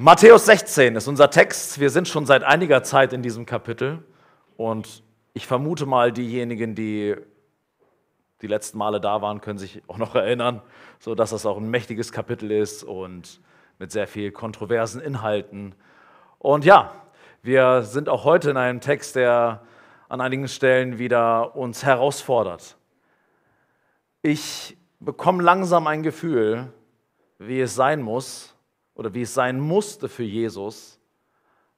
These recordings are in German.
Matthäus 16 ist unser Text. Wir sind schon seit einiger Zeit in diesem Kapitel und ich vermute mal, diejenigen, die die letzten Male da waren, können sich auch noch erinnern, so dass das auch ein mächtiges Kapitel ist und mit sehr viel kontroversen Inhalten. Und ja, wir sind auch heute in einem Text, der an einigen Stellen wieder uns herausfordert. Ich bekomme langsam ein Gefühl, wie es sein muss, oder wie es sein musste für Jesus,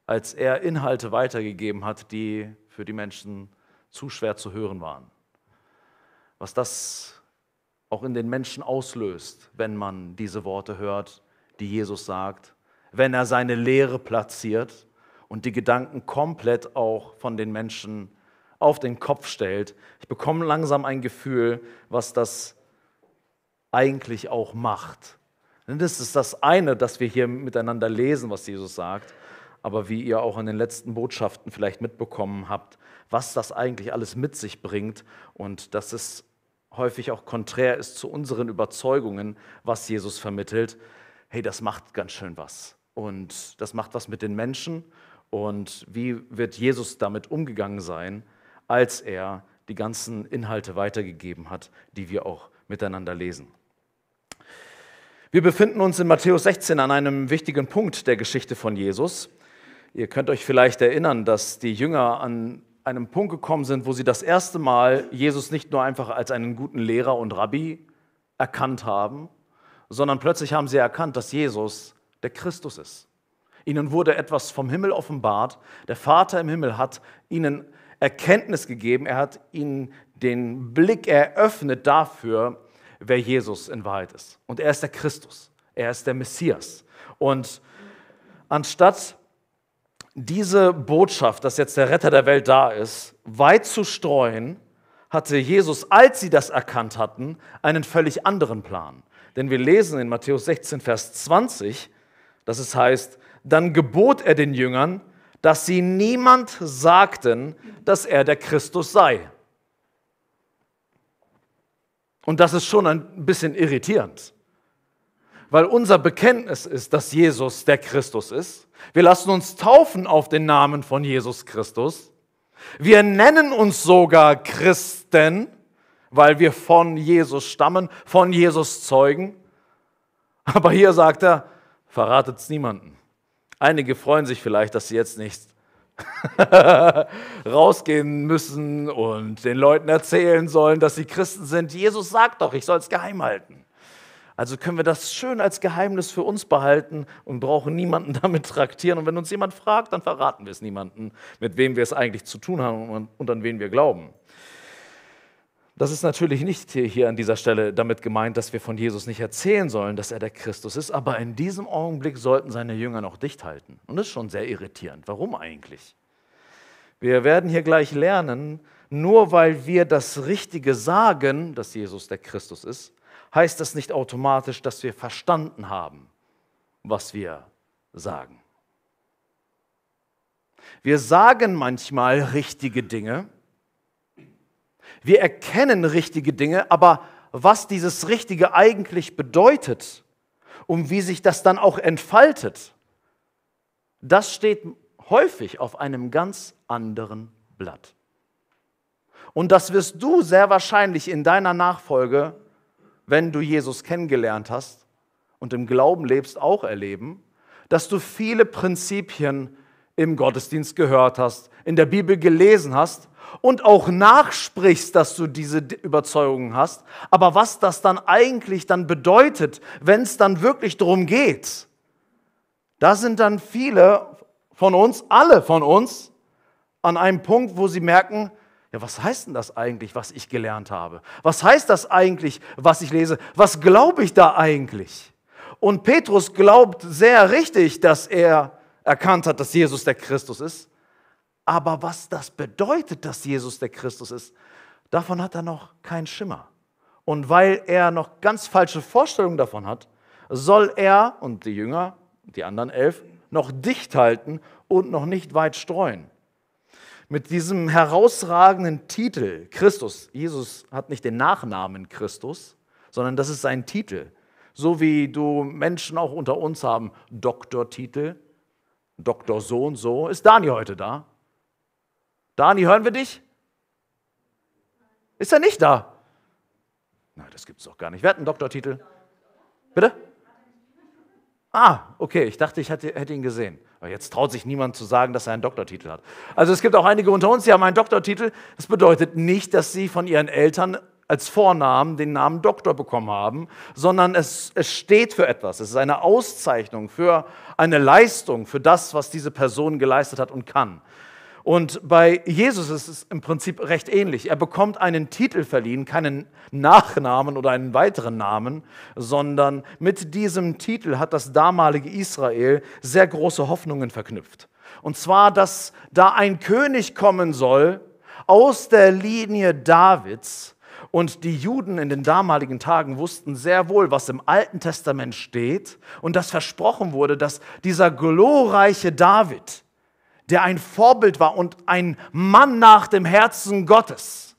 als er Inhalte weitergegeben hat, die für die Menschen zu schwer zu hören waren. Was das auch in den Menschen auslöst, wenn man diese Worte hört, die Jesus sagt, wenn er seine Lehre platziert und die Gedanken komplett auch von den Menschen auf den Kopf stellt. Ich bekomme langsam ein Gefühl, was das eigentlich auch macht das ist das eine, dass wir hier miteinander lesen, was Jesus sagt. Aber wie ihr auch in den letzten Botschaften vielleicht mitbekommen habt, was das eigentlich alles mit sich bringt und dass es häufig auch konträr ist zu unseren Überzeugungen, was Jesus vermittelt, hey, das macht ganz schön was. Und das macht was mit den Menschen. Und wie wird Jesus damit umgegangen sein, als er die ganzen Inhalte weitergegeben hat, die wir auch miteinander lesen? Wir befinden uns in Matthäus 16 an einem wichtigen Punkt der Geschichte von Jesus. Ihr könnt euch vielleicht erinnern, dass die Jünger an einem Punkt gekommen sind, wo sie das erste Mal Jesus nicht nur einfach als einen guten Lehrer und Rabbi erkannt haben, sondern plötzlich haben sie erkannt, dass Jesus der Christus ist. Ihnen wurde etwas vom Himmel offenbart. Der Vater im Himmel hat ihnen Erkenntnis gegeben. Er hat ihnen den Blick eröffnet dafür, wer Jesus in Wahrheit ist. Und er ist der Christus, er ist der Messias. Und anstatt diese Botschaft, dass jetzt der Retter der Welt da ist, weit zu streuen, hatte Jesus, als sie das erkannt hatten, einen völlig anderen Plan. Denn wir lesen in Matthäus 16, Vers 20, dass es heißt, dann gebot er den Jüngern, dass sie niemand sagten, dass er der Christus sei. Und das ist schon ein bisschen irritierend, weil unser Bekenntnis ist, dass Jesus der Christus ist. Wir lassen uns taufen auf den Namen von Jesus Christus. Wir nennen uns sogar Christen, weil wir von Jesus stammen, von Jesus zeugen. Aber hier sagt er, verratet es niemanden. Einige freuen sich vielleicht, dass sie jetzt nicht rausgehen müssen und den Leuten erzählen sollen, dass sie Christen sind. Jesus sagt doch, ich soll es geheim halten. Also können wir das schön als Geheimnis für uns behalten und brauchen niemanden damit traktieren. Und wenn uns jemand fragt, dann verraten wir es niemanden, mit wem wir es eigentlich zu tun haben und an wen wir glauben. Das ist natürlich nicht hier an dieser Stelle damit gemeint, dass wir von Jesus nicht erzählen sollen, dass er der Christus ist, aber in diesem Augenblick sollten seine Jünger noch dicht halten. Und das ist schon sehr irritierend. Warum eigentlich? Wir werden hier gleich lernen, nur weil wir das Richtige sagen, dass Jesus der Christus ist, heißt das nicht automatisch, dass wir verstanden haben, was wir sagen. Wir sagen manchmal richtige Dinge, wir erkennen richtige Dinge, aber was dieses Richtige eigentlich bedeutet und wie sich das dann auch entfaltet, das steht häufig auf einem ganz anderen Blatt. Und das wirst du sehr wahrscheinlich in deiner Nachfolge, wenn du Jesus kennengelernt hast und im Glauben lebst, auch erleben, dass du viele Prinzipien im Gottesdienst gehört hast, in der Bibel gelesen hast und auch nachsprichst, dass du diese Überzeugungen hast. Aber was das dann eigentlich dann bedeutet, wenn es dann wirklich darum geht, da sind dann viele von uns, alle von uns, an einem Punkt, wo sie merken, ja, was heißt denn das eigentlich, was ich gelernt habe? Was heißt das eigentlich, was ich lese? Was glaube ich da eigentlich? Und Petrus glaubt sehr richtig, dass er erkannt hat, dass Jesus der Christus ist. Aber was das bedeutet, dass Jesus der Christus ist, davon hat er noch keinen Schimmer. Und weil er noch ganz falsche Vorstellungen davon hat, soll er und die Jünger, die anderen elf, noch dicht halten und noch nicht weit streuen. Mit diesem herausragenden Titel Christus, Jesus hat nicht den Nachnamen Christus, sondern das ist sein Titel. So wie du Menschen auch unter uns haben, Doktortitel, Doktor so und so. Ist Dani heute da? Dani, hören wir dich? Ist er nicht da? Na, das gibt es doch gar nicht. Wer hat einen Doktortitel? Bitte? Ah, okay, ich dachte, ich hätte, hätte ihn gesehen. Aber jetzt traut sich niemand zu sagen, dass er einen Doktortitel hat. Also es gibt auch einige unter uns, die haben einen Doktortitel. Das bedeutet nicht, dass sie von ihren Eltern als Vornamen den Namen Doktor bekommen haben, sondern es, es steht für etwas. Es ist eine Auszeichnung für eine Leistung, für das, was diese Person geleistet hat und kann. Und bei Jesus ist es im Prinzip recht ähnlich. Er bekommt einen Titel verliehen, keinen Nachnamen oder einen weiteren Namen, sondern mit diesem Titel hat das damalige Israel sehr große Hoffnungen verknüpft. Und zwar, dass da ein König kommen soll aus der Linie Davids. Und die Juden in den damaligen Tagen wussten sehr wohl, was im Alten Testament steht und dass versprochen wurde, dass dieser glorreiche David, der ein Vorbild war und ein Mann nach dem Herzen Gottes.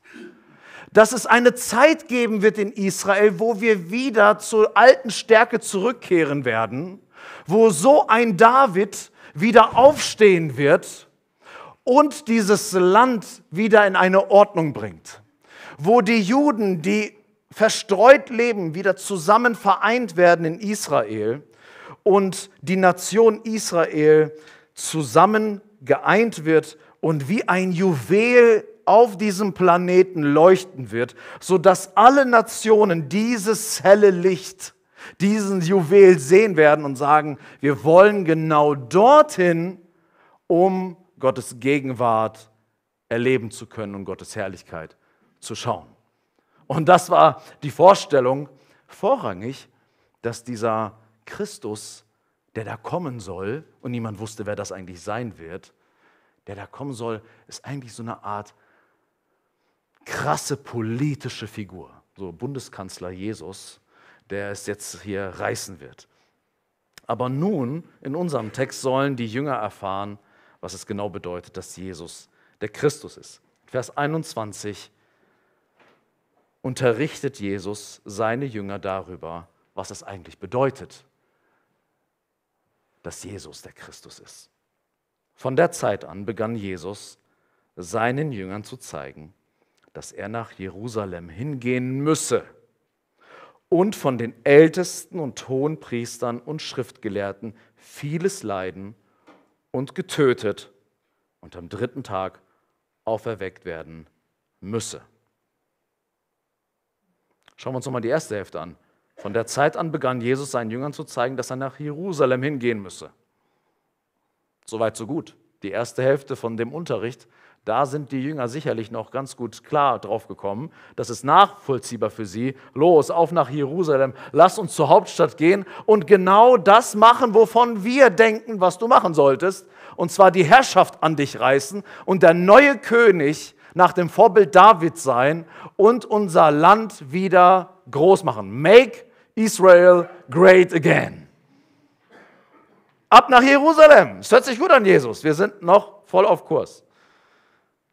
Dass es eine Zeit geben wird in Israel, wo wir wieder zur alten Stärke zurückkehren werden, wo so ein David wieder aufstehen wird und dieses Land wieder in eine Ordnung bringt. Wo die Juden, die verstreut leben, wieder zusammen vereint werden in Israel und die Nation Israel zusammen geeint wird und wie ein Juwel auf diesem Planeten leuchten wird, sodass alle Nationen dieses helle Licht, diesen Juwel sehen werden und sagen, wir wollen genau dorthin, um Gottes Gegenwart erleben zu können und Gottes Herrlichkeit zu schauen. Und das war die Vorstellung vorrangig, dass dieser Christus der da kommen soll, und niemand wusste, wer das eigentlich sein wird, der da kommen soll, ist eigentlich so eine Art krasse politische Figur. So Bundeskanzler Jesus, der es jetzt hier reißen wird. Aber nun, in unserem Text, sollen die Jünger erfahren, was es genau bedeutet, dass Jesus der Christus ist. Vers 21 unterrichtet Jesus seine Jünger darüber, was es eigentlich bedeutet, dass Jesus der Christus ist. Von der Zeit an begann Jesus seinen Jüngern zu zeigen, dass er nach Jerusalem hingehen müsse und von den Ältesten und Hohenpriestern und Schriftgelehrten vieles leiden und getötet und am dritten Tag auferweckt werden müsse. Schauen wir uns nochmal die erste Hälfte an. Von der Zeit an begann Jesus seinen Jüngern zu zeigen, dass er nach Jerusalem hingehen müsse. Soweit, so gut. Die erste Hälfte von dem Unterricht, da sind die Jünger sicherlich noch ganz gut klar drauf gekommen. Das ist nachvollziehbar für sie. Los, auf nach Jerusalem, lass uns zur Hauptstadt gehen und genau das machen, wovon wir denken, was du machen solltest. Und zwar die Herrschaft an dich reißen und der neue König nach dem Vorbild Davids sein und unser Land wieder groß machen. Make Israel great again. Ab nach Jerusalem. Es hört sich gut an, Jesus. Wir sind noch voll auf Kurs.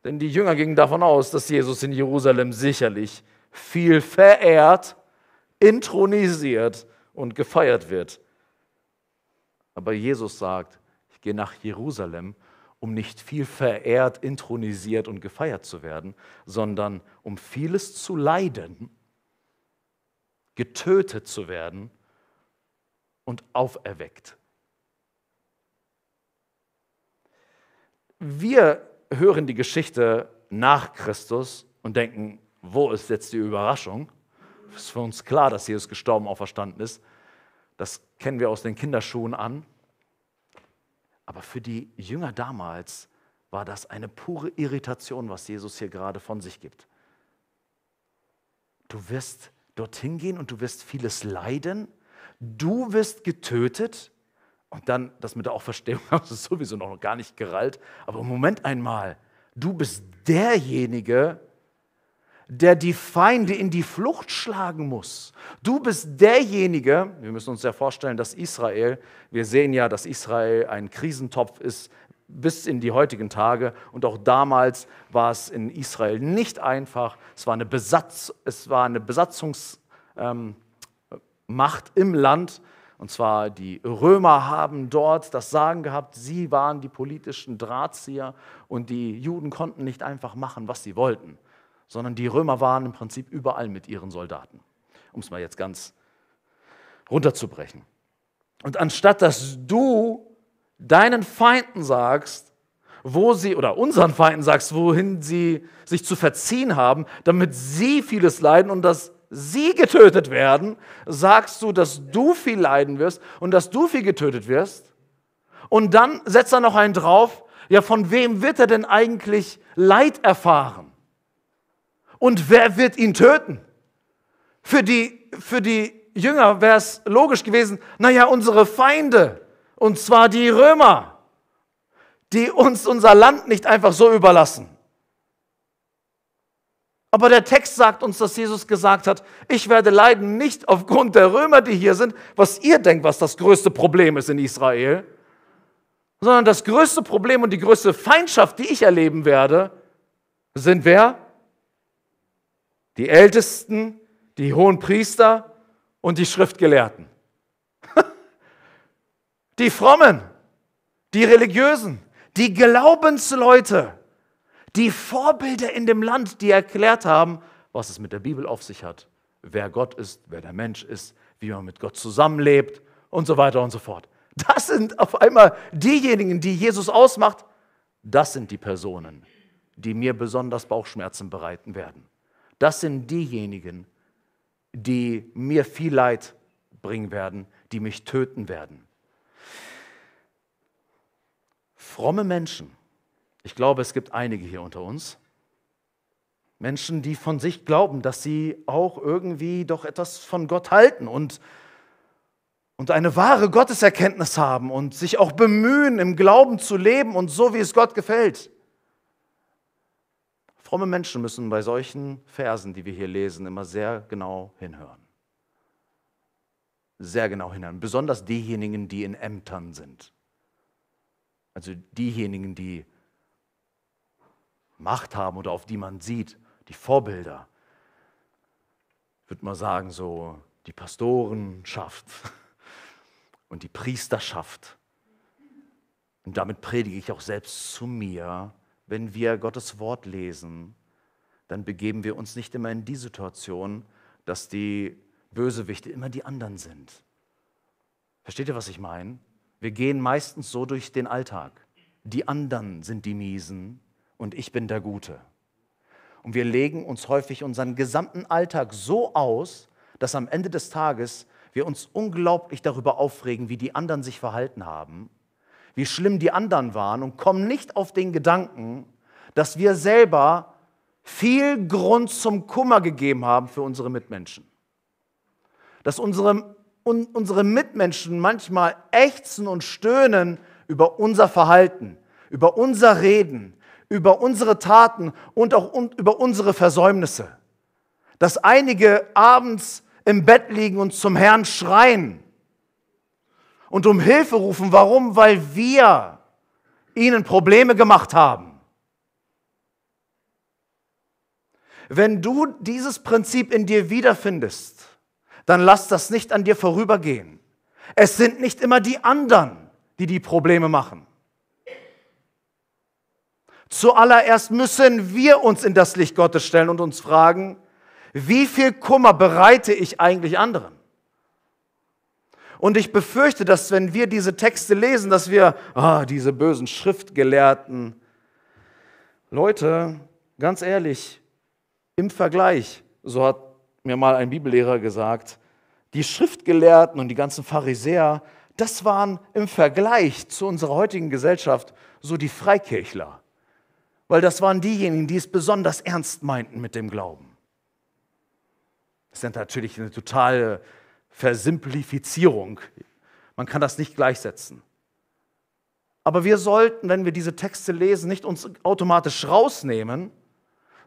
Denn die Jünger gingen davon aus, dass Jesus in Jerusalem sicherlich viel verehrt, intronisiert und gefeiert wird. Aber Jesus sagt, ich gehe nach Jerusalem, um nicht viel verehrt, intronisiert und gefeiert zu werden, sondern um vieles zu leiden getötet zu werden und auferweckt. Wir hören die Geschichte nach Christus und denken, wo ist jetzt die Überraschung? Es ist für uns klar, dass Jesus gestorben, auferstanden ist. Das kennen wir aus den Kinderschuhen an. Aber für die Jünger damals war das eine pure Irritation, was Jesus hier gerade von sich gibt. Du wirst dorthin gehen und du wirst vieles leiden. Du wirst getötet. Und dann, das mit der Auferstehung das ist sowieso noch gar nicht gerallt. Aber Moment einmal, du bist derjenige, der die Feinde in die Flucht schlagen muss. Du bist derjenige, wir müssen uns ja vorstellen, dass Israel, wir sehen ja, dass Israel ein Krisentopf ist bis in die heutigen Tage. Und auch damals war es in Israel nicht einfach. Es war eine, Besatz, es war eine Besatzungs, ähm, im Land. Und zwar die Römer haben dort das Sagen gehabt, sie waren die politischen Drahtzieher und die Juden konnten nicht einfach machen, was sie wollten, sondern die Römer waren im Prinzip überall mit ihren Soldaten, um es mal jetzt ganz runterzubrechen. Und anstatt dass du deinen Feinden sagst, wo sie, oder unseren Feinden sagst, wohin sie sich zu verziehen haben, damit sie vieles leiden und dass sie getötet werden, sagst du, dass du viel leiden wirst und dass du viel getötet wirst. Und dann setzt er noch einen drauf, ja, von wem wird er denn eigentlich Leid erfahren? Und wer wird ihn töten? Für die, für die Jünger wäre es logisch gewesen, naja, unsere Feinde, und zwar die Römer, die uns unser Land nicht einfach so überlassen. Aber der Text sagt uns, dass Jesus gesagt hat, ich werde leiden nicht aufgrund der Römer, die hier sind, was ihr denkt, was das größte Problem ist in Israel, sondern das größte Problem und die größte Feindschaft, die ich erleben werde, sind wer? Die Ältesten, die hohen Priester und die Schriftgelehrten. Die Frommen, die Religiösen, die Glaubensleute die Vorbilder in dem Land, die erklärt haben, was es mit der Bibel auf sich hat, wer Gott ist, wer der Mensch ist, wie man mit Gott zusammenlebt und so weiter und so fort. Das sind auf einmal diejenigen, die Jesus ausmacht. Das sind die Personen, die mir besonders Bauchschmerzen bereiten werden. Das sind diejenigen, die mir viel Leid bringen werden, die mich töten werden. Fromme Menschen ich glaube, es gibt einige hier unter uns. Menschen, die von sich glauben, dass sie auch irgendwie doch etwas von Gott halten und, und eine wahre Gotteserkenntnis haben und sich auch bemühen, im Glauben zu leben und so, wie es Gott gefällt. Fromme Menschen müssen bei solchen Versen, die wir hier lesen, immer sehr genau hinhören. Sehr genau hinhören. Besonders diejenigen, die in Ämtern sind. Also diejenigen, die Macht haben oder auf die man sieht, die Vorbilder. Ich würde mal sagen, so die Pastorenschaft und die Priesterschaft. Und damit predige ich auch selbst zu mir, wenn wir Gottes Wort lesen, dann begeben wir uns nicht immer in die Situation, dass die Bösewichte immer die anderen sind. Versteht ihr, was ich meine? Wir gehen meistens so durch den Alltag. Die anderen sind die Miesen und ich bin der Gute. Und wir legen uns häufig unseren gesamten Alltag so aus, dass am Ende des Tages wir uns unglaublich darüber aufregen, wie die anderen sich verhalten haben, wie schlimm die anderen waren und kommen nicht auf den Gedanken, dass wir selber viel Grund zum Kummer gegeben haben für unsere Mitmenschen. Dass unsere, un, unsere Mitmenschen manchmal ächzen und stöhnen über unser Verhalten, über unser Reden, über unsere Taten und auch über unsere Versäumnisse. Dass einige abends im Bett liegen und zum Herrn schreien und um Hilfe rufen. Warum? Weil wir ihnen Probleme gemacht haben. Wenn du dieses Prinzip in dir wiederfindest, dann lass das nicht an dir vorübergehen. Es sind nicht immer die anderen, die die Probleme machen. Zuallererst müssen wir uns in das Licht Gottes stellen und uns fragen, wie viel Kummer bereite ich eigentlich anderen? Und ich befürchte, dass wenn wir diese Texte lesen, dass wir, ah, diese bösen Schriftgelehrten, Leute, ganz ehrlich, im Vergleich, so hat mir mal ein Bibellehrer gesagt, die Schriftgelehrten und die ganzen Pharisäer, das waren im Vergleich zu unserer heutigen Gesellschaft so die Freikirchler weil das waren diejenigen, die es besonders ernst meinten mit dem Glauben. Das ist natürlich eine totale Versimplifizierung. Man kann das nicht gleichsetzen. Aber wir sollten, wenn wir diese Texte lesen, nicht uns automatisch rausnehmen,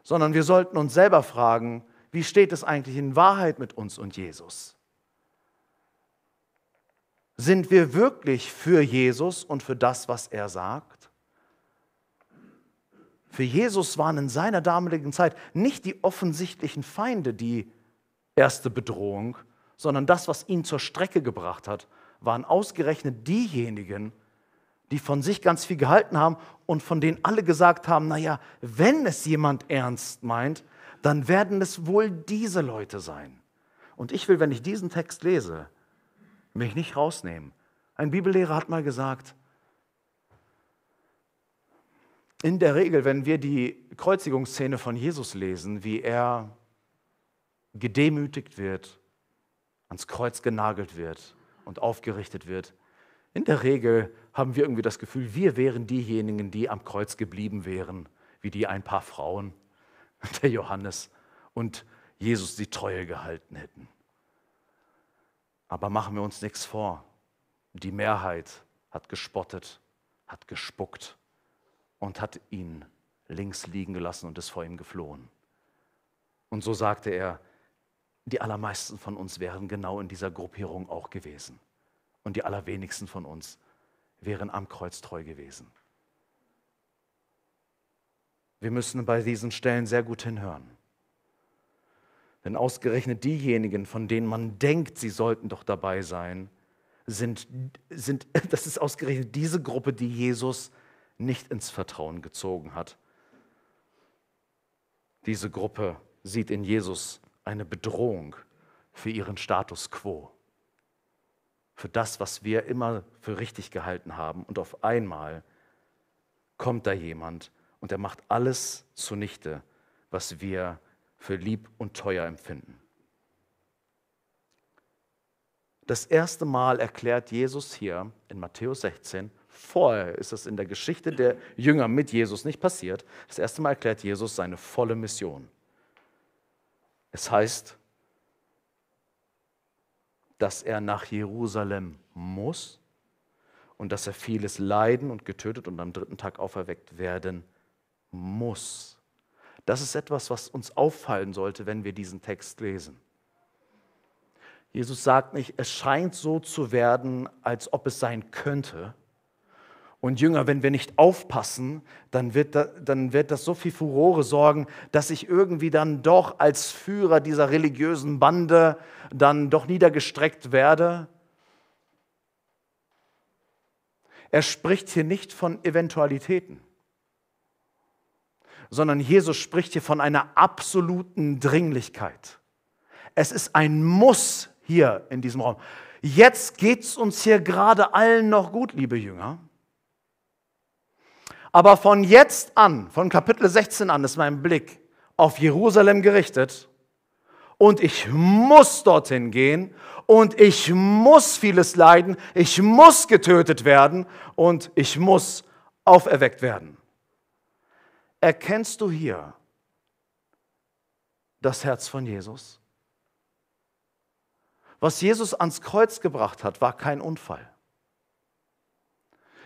sondern wir sollten uns selber fragen, wie steht es eigentlich in Wahrheit mit uns und Jesus? Sind wir wirklich für Jesus und für das, was er sagt? Für Jesus waren in seiner damaligen Zeit nicht die offensichtlichen Feinde die erste Bedrohung, sondern das, was ihn zur Strecke gebracht hat, waren ausgerechnet diejenigen, die von sich ganz viel gehalten haben und von denen alle gesagt haben, naja, wenn es jemand ernst meint, dann werden es wohl diese Leute sein. Und ich will, wenn ich diesen Text lese, mich nicht rausnehmen. Ein Bibellehrer hat mal gesagt, in der Regel, wenn wir die Kreuzigungsszene von Jesus lesen, wie er gedemütigt wird, ans Kreuz genagelt wird und aufgerichtet wird, in der Regel haben wir irgendwie das Gefühl, wir wären diejenigen, die am Kreuz geblieben wären, wie die ein paar Frauen, der Johannes und Jesus die Treue gehalten hätten. Aber machen wir uns nichts vor. Die Mehrheit hat gespottet, hat gespuckt und hat ihn links liegen gelassen und ist vor ihm geflohen. Und so sagte er, die allermeisten von uns wären genau in dieser Gruppierung auch gewesen. Und die allerwenigsten von uns wären am Kreuz treu gewesen. Wir müssen bei diesen Stellen sehr gut hinhören. Denn ausgerechnet diejenigen, von denen man denkt, sie sollten doch dabei sein, sind, sind, das ist ausgerechnet diese Gruppe, die Jesus nicht ins Vertrauen gezogen hat. Diese Gruppe sieht in Jesus eine Bedrohung für ihren Status quo, für das, was wir immer für richtig gehalten haben. Und auf einmal kommt da jemand und er macht alles zunichte, was wir für lieb und teuer empfinden. Das erste Mal erklärt Jesus hier in Matthäus 16, vorher ist es in der Geschichte der Jünger mit Jesus nicht passiert, das erste Mal erklärt Jesus seine volle Mission. Es heißt, dass er nach Jerusalem muss und dass er vieles leiden und getötet und am dritten Tag auferweckt werden muss. Das ist etwas, was uns auffallen sollte, wenn wir diesen Text lesen. Jesus sagt nicht, es scheint so zu werden, als ob es sein könnte, und Jünger, wenn wir nicht aufpassen, dann wird, da, dann wird das so viel Furore sorgen, dass ich irgendwie dann doch als Führer dieser religiösen Bande dann doch niedergestreckt werde. Er spricht hier nicht von Eventualitäten, sondern Jesus spricht hier von einer absoluten Dringlichkeit. Es ist ein Muss hier in diesem Raum. Jetzt geht es uns hier gerade allen noch gut, liebe Jünger. Aber von jetzt an, von Kapitel 16 an, ist mein Blick auf Jerusalem gerichtet. Und ich muss dorthin gehen und ich muss vieles leiden, ich muss getötet werden und ich muss auferweckt werden. Erkennst du hier das Herz von Jesus? Was Jesus ans Kreuz gebracht hat, war kein Unfall.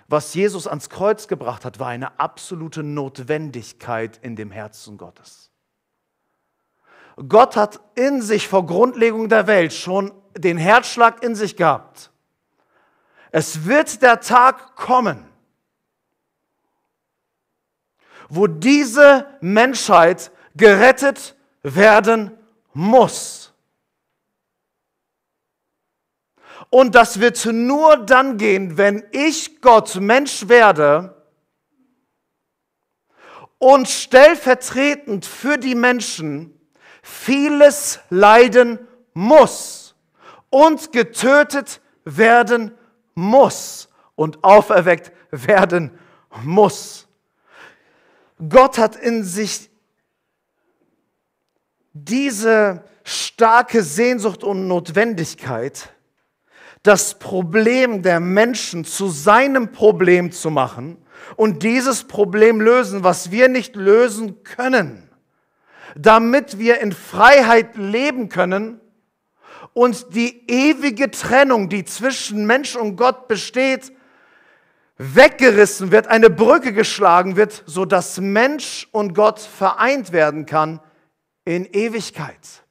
Was Jesus ans Kreuz gebracht hat, war eine absolute Notwendigkeit in dem Herzen Gottes. Gott hat in sich vor Grundlegung der Welt schon den Herzschlag in sich gehabt. Es wird der Tag kommen, wo diese Menschheit gerettet werden muss. Und das wird nur dann gehen, wenn ich Gott Mensch werde und stellvertretend für die Menschen vieles leiden muss und getötet werden muss und auferweckt werden muss. Gott hat in sich diese starke Sehnsucht und Notwendigkeit, das Problem der Menschen zu seinem Problem zu machen und dieses Problem lösen, was wir nicht lösen können, damit wir in Freiheit leben können und die ewige Trennung, die zwischen Mensch und Gott besteht, weggerissen wird, eine Brücke geschlagen wird, sodass Mensch und Gott vereint werden kann in Ewigkeit.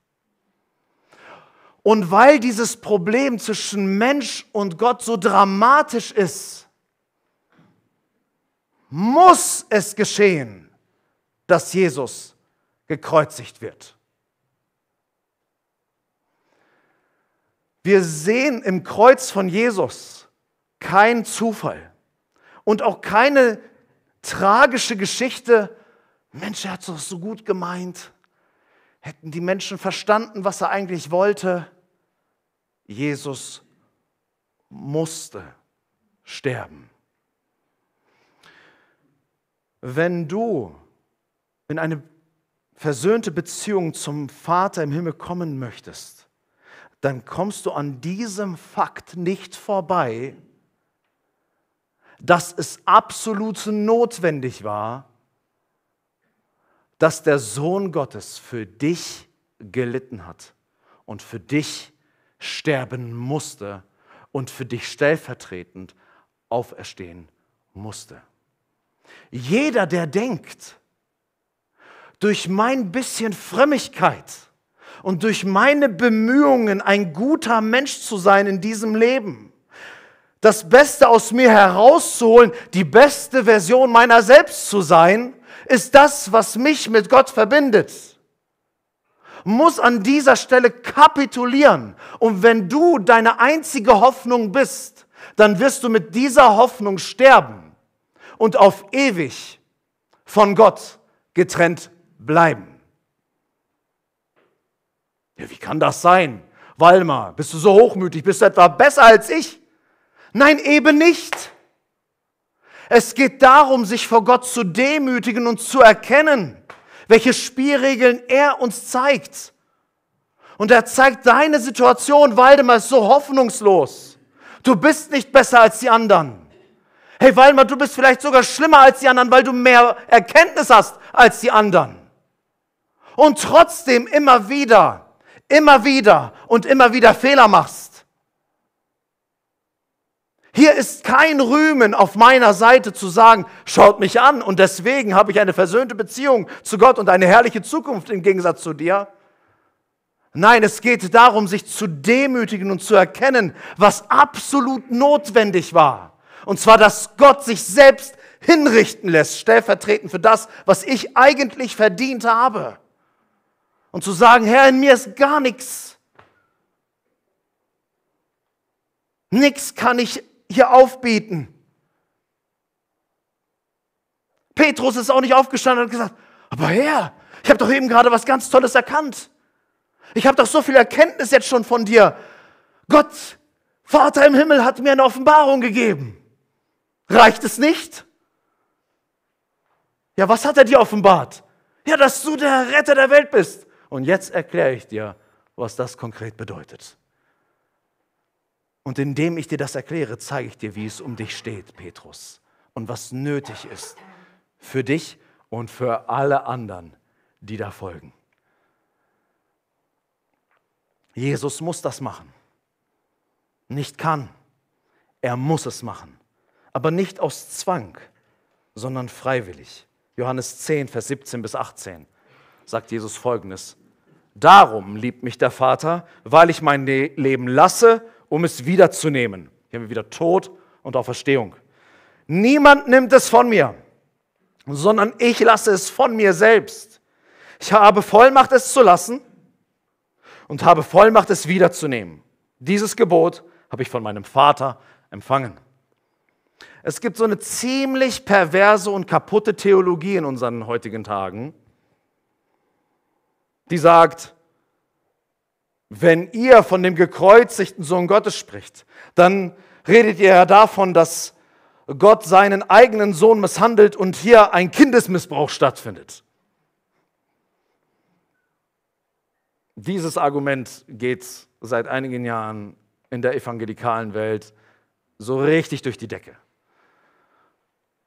Und weil dieses Problem zwischen Mensch und Gott so dramatisch ist, muss es geschehen, dass Jesus gekreuzigt wird. Wir sehen im Kreuz von Jesus keinen Zufall und auch keine tragische Geschichte. Mensch, er hat es doch so gut gemeint. Hätten die Menschen verstanden, was er eigentlich wollte? Jesus musste sterben. Wenn du in eine versöhnte Beziehung zum Vater im Himmel kommen möchtest, dann kommst du an diesem Fakt nicht vorbei, dass es absolut notwendig war, dass der Sohn Gottes für dich gelitten hat und für dich sterben musste und für dich stellvertretend auferstehen musste. Jeder, der denkt, durch mein bisschen Frömmigkeit und durch meine Bemühungen, ein guter Mensch zu sein in diesem Leben, das Beste aus mir herauszuholen, die beste Version meiner selbst zu sein, ist das, was mich mit Gott verbindet. Muss an dieser Stelle kapitulieren. Und wenn du deine einzige Hoffnung bist, dann wirst du mit dieser Hoffnung sterben und auf ewig von Gott getrennt bleiben. Ja, wie kann das sein? Walmar, bist du so hochmütig? Bist du etwa besser als ich? Nein, eben nicht. Es geht darum, sich vor Gott zu demütigen und zu erkennen, welche Spielregeln er uns zeigt. Und er zeigt deine Situation, Waldemar, ist so hoffnungslos. Du bist nicht besser als die anderen. Hey Waldemar, du bist vielleicht sogar schlimmer als die anderen, weil du mehr Erkenntnis hast als die anderen. Und trotzdem immer wieder, immer wieder und immer wieder Fehler machst. Hier ist kein Rühmen auf meiner Seite zu sagen, schaut mich an und deswegen habe ich eine versöhnte Beziehung zu Gott und eine herrliche Zukunft im Gegensatz zu dir. Nein, es geht darum, sich zu demütigen und zu erkennen, was absolut notwendig war. Und zwar, dass Gott sich selbst hinrichten lässt, stellvertretend für das, was ich eigentlich verdient habe. Und zu sagen, Herr, in mir ist gar nichts. Nichts kann ich hier aufbieten. Petrus ist auch nicht aufgestanden und hat gesagt, aber Herr, ich habe doch eben gerade was ganz Tolles erkannt. Ich habe doch so viel Erkenntnis jetzt schon von dir. Gott, Vater im Himmel hat mir eine Offenbarung gegeben. Reicht es nicht? Ja, was hat er dir offenbart? Ja, dass du der Retter der Welt bist. Und jetzt erkläre ich dir, was das konkret bedeutet. Und indem ich dir das erkläre, zeige ich dir, wie es um dich steht, Petrus, und was nötig ist für dich und für alle anderen, die da folgen. Jesus muss das machen. Nicht kann. Er muss es machen. Aber nicht aus Zwang, sondern freiwillig. Johannes 10, Vers 17 bis 18 sagt Jesus folgendes. Darum liebt mich der Vater, weil ich mein Leben lasse um es wiederzunehmen. Hier haben wir wieder Tod und Auferstehung. Niemand nimmt es von mir, sondern ich lasse es von mir selbst. Ich habe Vollmacht, es zu lassen und habe Vollmacht, es wiederzunehmen. Dieses Gebot habe ich von meinem Vater empfangen. Es gibt so eine ziemlich perverse und kaputte Theologie in unseren heutigen Tagen, die sagt, wenn ihr von dem gekreuzigten Sohn Gottes spricht, dann redet ihr ja davon, dass Gott seinen eigenen Sohn misshandelt und hier ein Kindesmissbrauch stattfindet. Dieses Argument geht seit einigen Jahren in der evangelikalen Welt so richtig durch die Decke.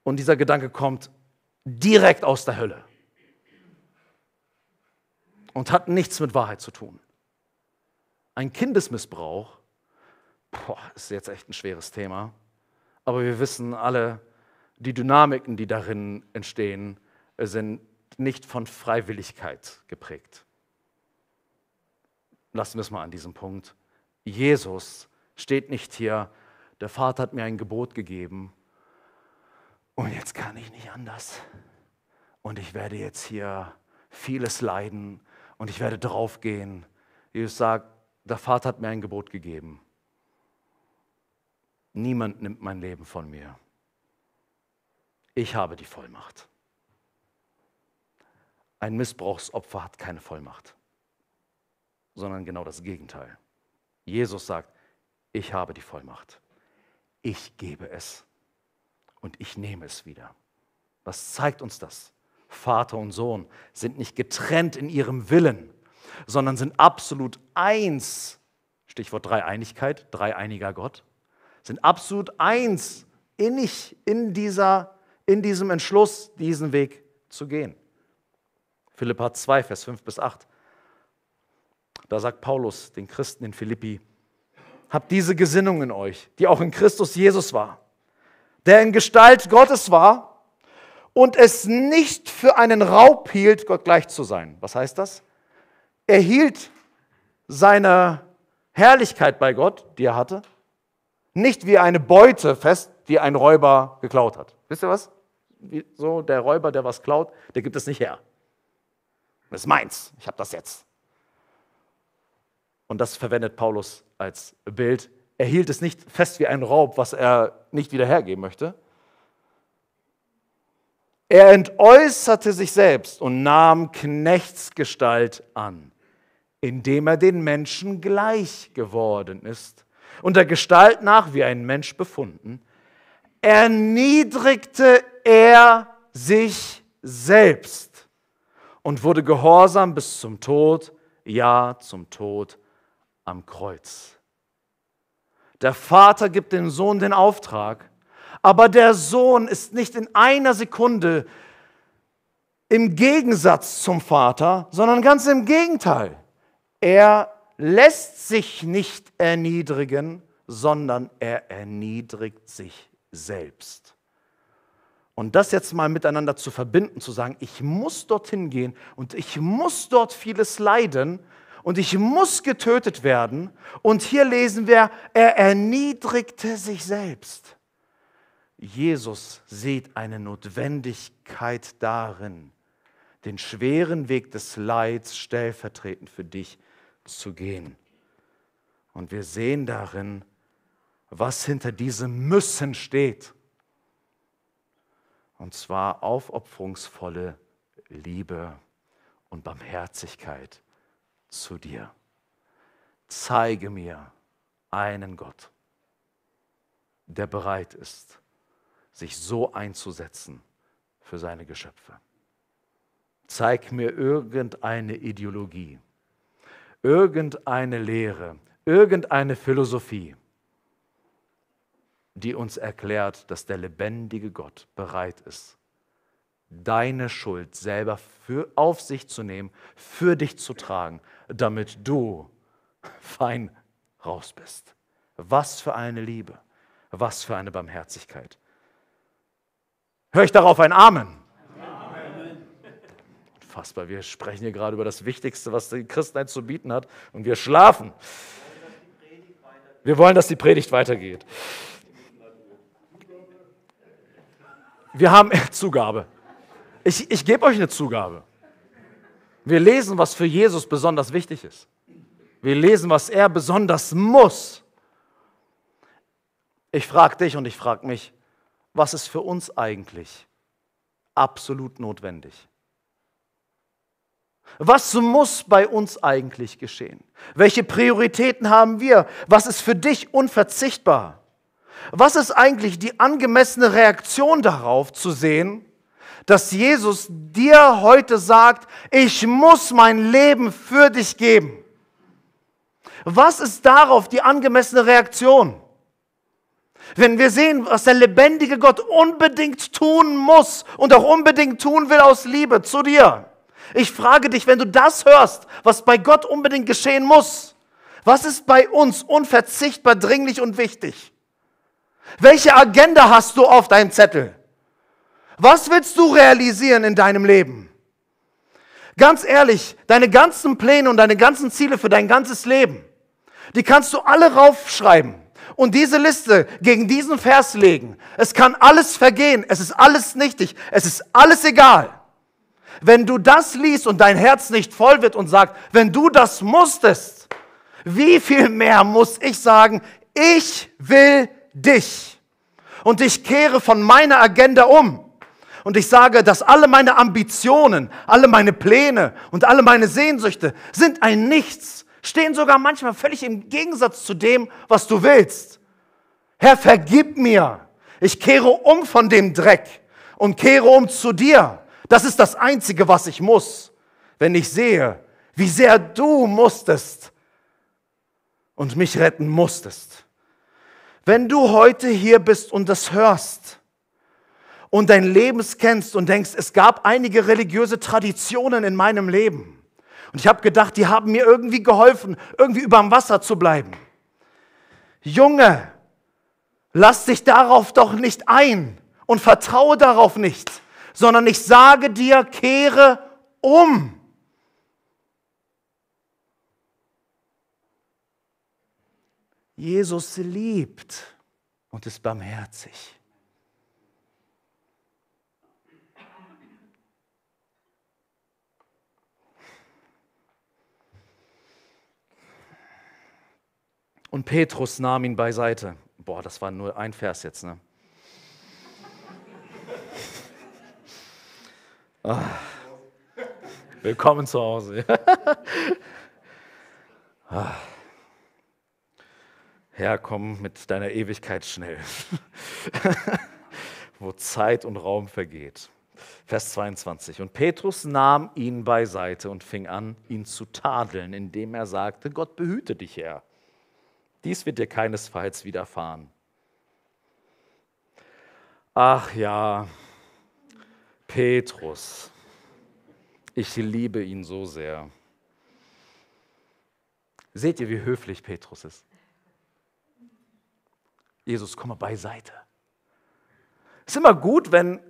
Und dieser Gedanke kommt direkt aus der Hölle und hat nichts mit Wahrheit zu tun. Ein Kindesmissbrauch, boah, ist jetzt echt ein schweres Thema, aber wir wissen alle, die Dynamiken, die darin entstehen, sind nicht von Freiwilligkeit geprägt. Lassen wir es mal an diesem Punkt. Jesus steht nicht hier, der Vater hat mir ein Gebot gegeben und jetzt kann ich nicht anders. Und ich werde jetzt hier vieles leiden und ich werde draufgehen. Jesus sagt, Der Vater hat mir ein Gebot gegeben. Niemand nimmt mein Leben von mir. Ich habe die Vollmacht. Ein Missbrauchsopfer hat keine Vollmacht, sondern genau das Gegenteil. Jesus sagt, ich habe die Vollmacht. Ich gebe es und ich nehme es wieder. Was zeigt uns das? Vater und Sohn sind nicht getrennt in ihrem Willen, sondern sind absolut eins. Stichwort Dreieinigkeit, dreieiniger Gott. Sind absolut eins, innig in, dieser, in diesem Entschluss, diesen Weg zu gehen. Philippa 2, Vers 5 bis 8. Da sagt Paulus den Christen in Philippi, habt diese Gesinnung in euch, die auch in Christus Jesus war, der in Gestalt Gottes war und es nicht für einen Raub hielt, Gott gleich zu sein. Was heißt das? Er hielt seine Herrlichkeit bei Gott, die er hatte, nicht wie eine Beute fest, die ein Räuber geklaut hat. Wisst ihr was? So der Räuber, der was klaut, der gibt es nicht her. Das ist meins. Ich habe das jetzt. Und das verwendet Paulus als Bild. Er hielt es nicht fest wie ein Raub, was er nicht wieder hergeben möchte. Er entäußerte sich selbst und nahm Knechtsgestalt an, indem er den Menschen gleich geworden ist und der Gestalt nach wie ein Mensch befunden, erniedrigte er sich selbst und wurde gehorsam bis zum Tod, ja zum Tod am Kreuz. Der Vater gibt dem Sohn den Auftrag, aber der Sohn ist nicht in einer Sekunde im Gegensatz zum Vater, sondern ganz im Gegenteil. Er lässt sich nicht erniedrigen, sondern er erniedrigt sich selbst. Und das jetzt mal miteinander zu verbinden, zu sagen, ich muss dorthin gehen und ich muss dort vieles leiden, und ich muss getötet werden. Und hier lesen wir, er erniedrigte sich selbst. Jesus sieht eine Notwendigkeit darin, den schweren Weg des Leids stellvertretend für dich zu gehen. Und wir sehen darin, was hinter diesem Müssen steht. Und zwar aufopferungsvolle Liebe und Barmherzigkeit zu dir. Zeige mir einen Gott, der bereit ist, sich so einzusetzen für seine Geschöpfe. Zeig mir irgendeine Ideologie, irgendeine Lehre, irgendeine Philosophie, die uns erklärt, dass der lebendige Gott bereit ist, deine Schuld selber für, auf sich zu nehmen, für dich zu tragen, damit du fein raus bist. Was für eine Liebe, was für eine Barmherzigkeit. Hör ich darauf ein Amen? Amen. Unfassbar, wir sprechen hier gerade über das Wichtigste, was die Christenheit zu bieten hat und wir schlafen. Wir wollen, dass die Predigt weitergeht. Wir haben Zugabe. Ich, ich gebe euch eine Zugabe. Wir lesen, was für Jesus besonders wichtig ist. Wir lesen, was er besonders muss. Ich frage dich und ich frage mich, was ist für uns eigentlich absolut notwendig? Was muss bei uns eigentlich geschehen? Welche Prioritäten haben wir? Was ist für dich unverzichtbar? Was ist eigentlich die angemessene Reaktion darauf zu sehen, dass Jesus dir heute sagt, ich muss mein Leben für dich geben. Was ist darauf die angemessene Reaktion? Wenn wir sehen, was der lebendige Gott unbedingt tun muss und auch unbedingt tun will aus Liebe zu dir. Ich frage dich, wenn du das hörst, was bei Gott unbedingt geschehen muss, was ist bei uns unverzichtbar dringlich und wichtig? Welche Agenda hast du auf deinem Zettel? Was willst du realisieren in deinem Leben? Ganz ehrlich, deine ganzen Pläne und deine ganzen Ziele für dein ganzes Leben, die kannst du alle raufschreiben und diese Liste gegen diesen Vers legen. Es kann alles vergehen, es ist alles nichtig, es ist alles egal. Wenn du das liest und dein Herz nicht voll wird und sagt, wenn du das musstest, Wie viel mehr muss ich sagen, ich will dich. Und ich kehre von meiner Agenda um. Und ich sage, dass alle meine Ambitionen, alle meine Pläne und alle meine Sehnsüchte sind ein Nichts, stehen sogar manchmal völlig im Gegensatz zu dem, was du willst. Herr, vergib mir. Ich kehre um von dem Dreck und kehre um zu dir. Das ist das Einzige, was ich muss, wenn ich sehe, wie sehr du musstest und mich retten musstest. Wenn du heute hier bist und das hörst und dein Leben kennst und denkst, es gab einige religiöse Traditionen in meinem Leben und ich habe gedacht, die haben mir irgendwie geholfen, irgendwie überm Wasser zu bleiben. Junge, lass dich darauf doch nicht ein und vertraue darauf nicht, sondern ich sage dir, kehre um. Jesus liebt und ist barmherzig. Und Petrus nahm ihn beiseite. Boah, das war nur ein Vers jetzt, ne? Ah. Willkommen zu Hause. ah. Herr, komm mit deiner Ewigkeit schnell, wo Zeit und Raum vergeht. Vers 22. Und Petrus nahm ihn beiseite und fing an, ihn zu tadeln, indem er sagte, Gott behüte dich, Herr. Dies wird dir keinesfalls widerfahren. Ach ja, Petrus, ich liebe ihn so sehr. Seht ihr, wie höflich Petrus ist? Jesus, komm mal beiseite. Es ist immer gut, wenn,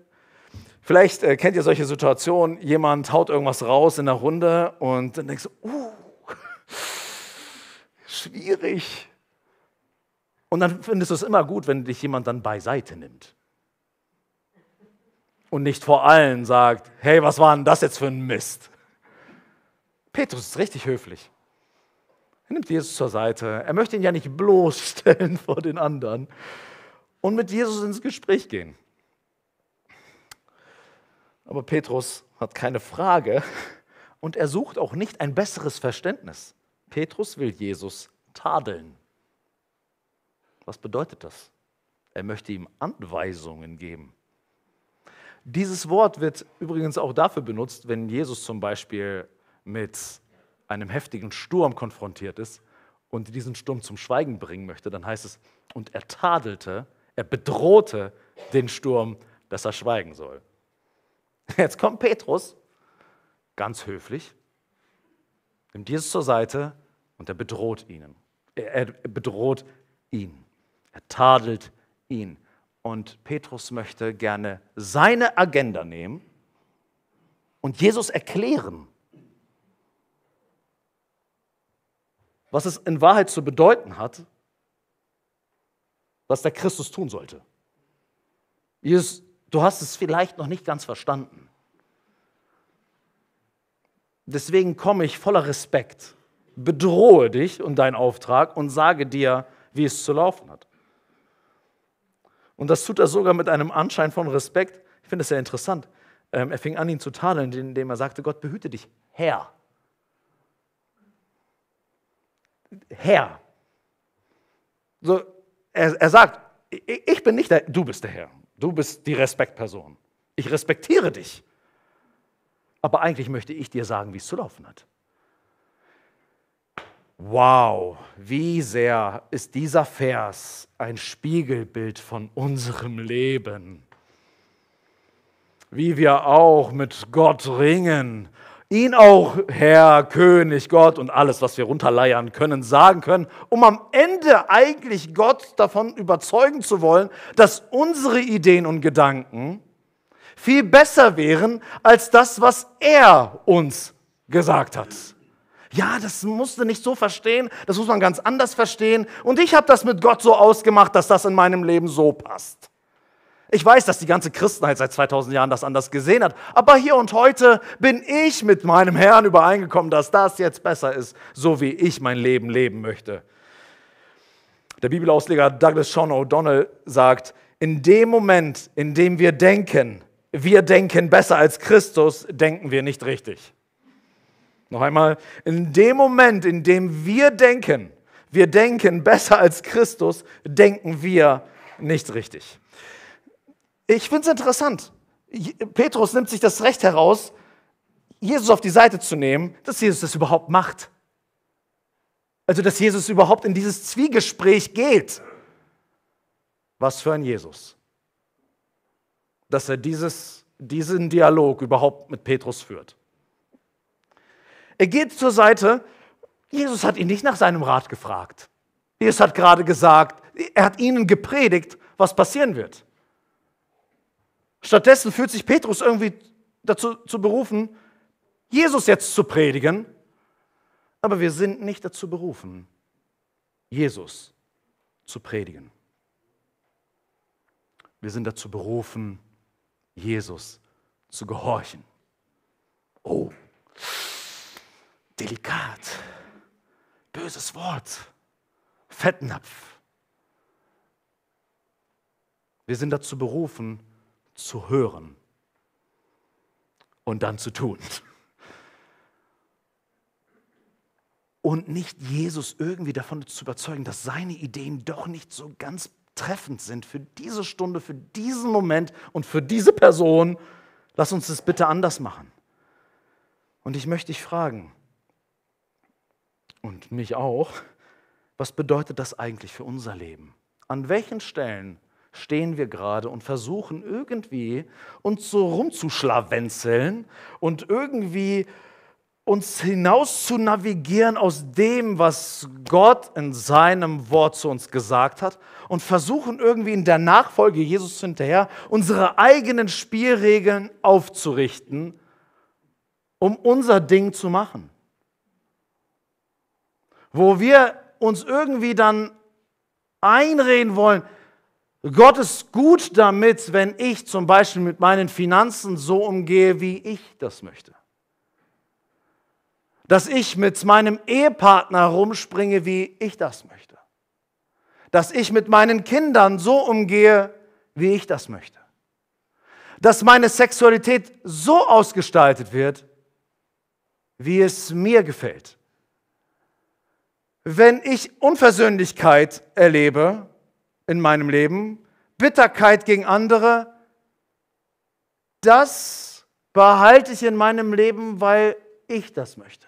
vielleicht äh, kennt ihr solche Situationen, jemand haut irgendwas raus in der Runde und dann denkst du, uh, schwierig. Und dann findest du es immer gut, wenn dich jemand dann beiseite nimmt. Und nicht vor allen sagt, hey, was war denn das jetzt für ein Mist? Petrus ist richtig höflich. Er nimmt Jesus zur Seite. Er möchte ihn ja nicht bloßstellen vor den anderen und mit Jesus ins Gespräch gehen. Aber Petrus hat keine Frage und er sucht auch nicht ein besseres Verständnis. Petrus will Jesus tadeln. Was bedeutet das? Er möchte ihm Anweisungen geben. Dieses Wort wird übrigens auch dafür benutzt, wenn Jesus zum Beispiel mit einem heftigen Sturm konfrontiert ist und diesen Sturm zum Schweigen bringen möchte, dann heißt es, und er tadelte, er bedrohte den Sturm, dass er schweigen soll. Jetzt kommt Petrus, ganz höflich, nimmt Jesus zur Seite und er bedroht ihn. Er bedroht ihn. Er tadelt ihn. Und Petrus möchte gerne seine Agenda nehmen und Jesus erklären, was es in Wahrheit zu bedeuten hat, was der Christus tun sollte. Jesus, du hast es vielleicht noch nicht ganz verstanden. Deswegen komme ich voller Respekt, bedrohe dich und deinen Auftrag und sage dir, wie es zu laufen hat. Und das tut er sogar mit einem Anschein von Respekt. Ich finde es sehr interessant. Ähm, er fing an, ihn zu tadeln, indem er sagte, Gott behüte dich, Herr. Herr. So, er, er sagt, ich bin nicht der, du bist der Herr. Du bist die Respektperson. Ich respektiere dich. Aber eigentlich möchte ich dir sagen, wie es zu laufen hat. Wow, wie sehr ist dieser Vers ein Spiegelbild von unserem Leben. Wie wir auch mit Gott ringen ihn auch Herr, König, Gott und alles, was wir runterleiern können, sagen können, um am Ende eigentlich Gott davon überzeugen zu wollen, dass unsere Ideen und Gedanken viel besser wären als das, was er uns gesagt hat. Ja, das musst du nicht so verstehen, das muss man ganz anders verstehen. Und ich habe das mit Gott so ausgemacht, dass das in meinem Leben so passt. Ich weiß, dass die ganze Christenheit seit 2000 Jahren das anders gesehen hat. Aber hier und heute bin ich mit meinem Herrn übereingekommen, dass das jetzt besser ist, so wie ich mein Leben leben möchte. Der Bibelausleger Douglas Sean O'Donnell sagt, in dem Moment, in dem wir denken, wir denken besser als Christus, denken wir nicht richtig. Noch einmal, in dem Moment, in dem wir denken, wir denken besser als Christus, denken wir nicht richtig. Ich finde es interessant. Petrus nimmt sich das Recht heraus, Jesus auf die Seite zu nehmen, dass Jesus das überhaupt macht. Also, dass Jesus überhaupt in dieses Zwiegespräch geht. Was für ein Jesus. Dass er dieses, diesen Dialog überhaupt mit Petrus führt. Er geht zur Seite. Jesus hat ihn nicht nach seinem Rat gefragt. Jesus hat gerade gesagt, er hat ihnen gepredigt, was passieren wird. Stattdessen fühlt sich Petrus irgendwie dazu zu berufen, Jesus jetzt zu predigen. Aber wir sind nicht dazu berufen, Jesus zu predigen. Wir sind dazu berufen, Jesus zu gehorchen. Oh, delikat, böses Wort, Fettnapf. Wir sind dazu berufen, zu hören und dann zu tun. Und nicht Jesus irgendwie davon zu überzeugen, dass seine Ideen doch nicht so ganz treffend sind für diese Stunde, für diesen Moment und für diese Person. Lass uns das bitte anders machen. Und ich möchte dich fragen, und mich auch, was bedeutet das eigentlich für unser Leben? An welchen Stellen stehen wir gerade und versuchen irgendwie uns so rumzuschlawenzeln und irgendwie uns hinaus zu navigieren aus dem, was Gott in seinem Wort zu uns gesagt hat und versuchen irgendwie in der Nachfolge Jesus hinterher unsere eigenen Spielregeln aufzurichten, um unser Ding zu machen. Wo wir uns irgendwie dann einreden wollen, Gott ist gut damit, wenn ich zum Beispiel mit meinen Finanzen so umgehe, wie ich das möchte. Dass ich mit meinem Ehepartner rumspringe, wie ich das möchte. Dass ich mit meinen Kindern so umgehe, wie ich das möchte. Dass meine Sexualität so ausgestaltet wird, wie es mir gefällt. Wenn ich Unversöhnlichkeit erlebe, in meinem Leben, Bitterkeit gegen andere, das behalte ich in meinem Leben, weil ich das möchte.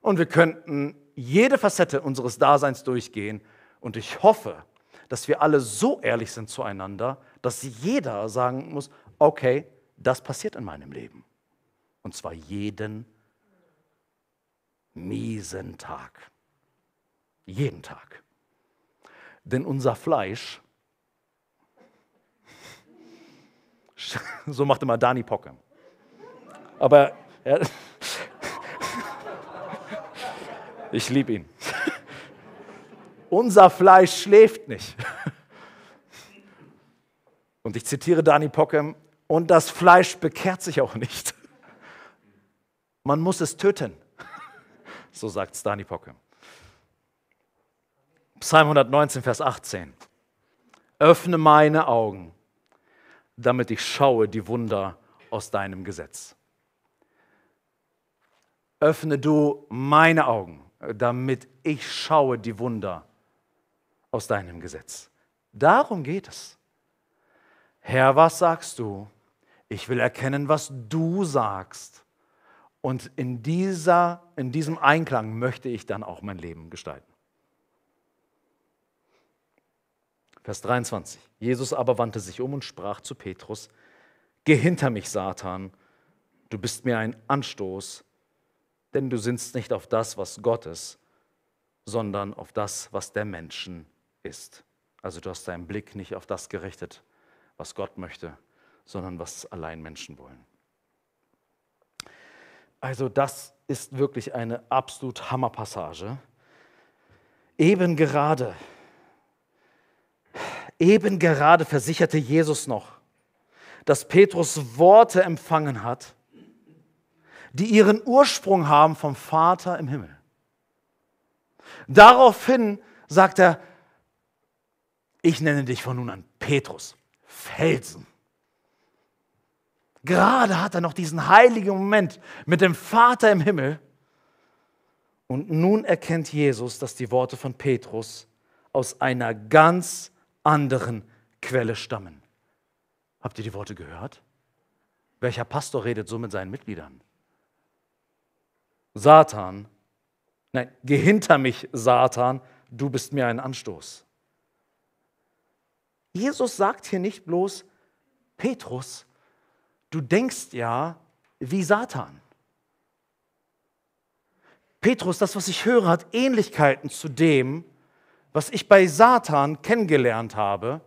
Und wir könnten jede Facette unseres Daseins durchgehen und ich hoffe, dass wir alle so ehrlich sind zueinander, dass jeder sagen muss, okay, das passiert in meinem Leben. Und zwar jeden miesen Tag. Jeden Tag. Denn unser Fleisch, so macht immer Dani Pocke. Aber ja, ich liebe ihn. Unser Fleisch schläft nicht. Und ich zitiere Dani Pockem, und das Fleisch bekehrt sich auch nicht. Man muss es töten. So sagt es Dani Pockem. Psalm 119, Vers 18. Öffne meine Augen, damit ich schaue die Wunder aus deinem Gesetz. Öffne du meine Augen, damit ich schaue die Wunder aus deinem Gesetz. Darum geht es. Herr, was sagst du? Ich will erkennen, was du sagst. Und in, dieser, in diesem Einklang möchte ich dann auch mein Leben gestalten. Vers 23. Jesus aber wandte sich um und sprach zu Petrus, Geh hinter mich, Satan, du bist mir ein Anstoß, denn du sinnst nicht auf das, was Gott ist, sondern auf das, was der Menschen ist. Also du hast deinen Blick nicht auf das gerichtet, was Gott möchte, sondern was allein Menschen wollen. Also das ist wirklich eine absolut Hammerpassage. Eben gerade Eben gerade versicherte Jesus noch, dass Petrus Worte empfangen hat, die ihren Ursprung haben vom Vater im Himmel. Daraufhin sagt er, ich nenne dich von nun an Petrus, Felsen. Gerade hat er noch diesen heiligen Moment mit dem Vater im Himmel. Und nun erkennt Jesus, dass die Worte von Petrus aus einer ganz anderen Quelle stammen. Habt ihr die Worte gehört? Welcher Pastor redet so mit seinen Mitgliedern? Satan, nein, geh hinter mich, Satan, du bist mir ein Anstoß. Jesus sagt hier nicht bloß, Petrus, du denkst ja wie Satan. Petrus, das, was ich höre, hat Ähnlichkeiten zu dem, was ich bei Satan kennengelernt habe,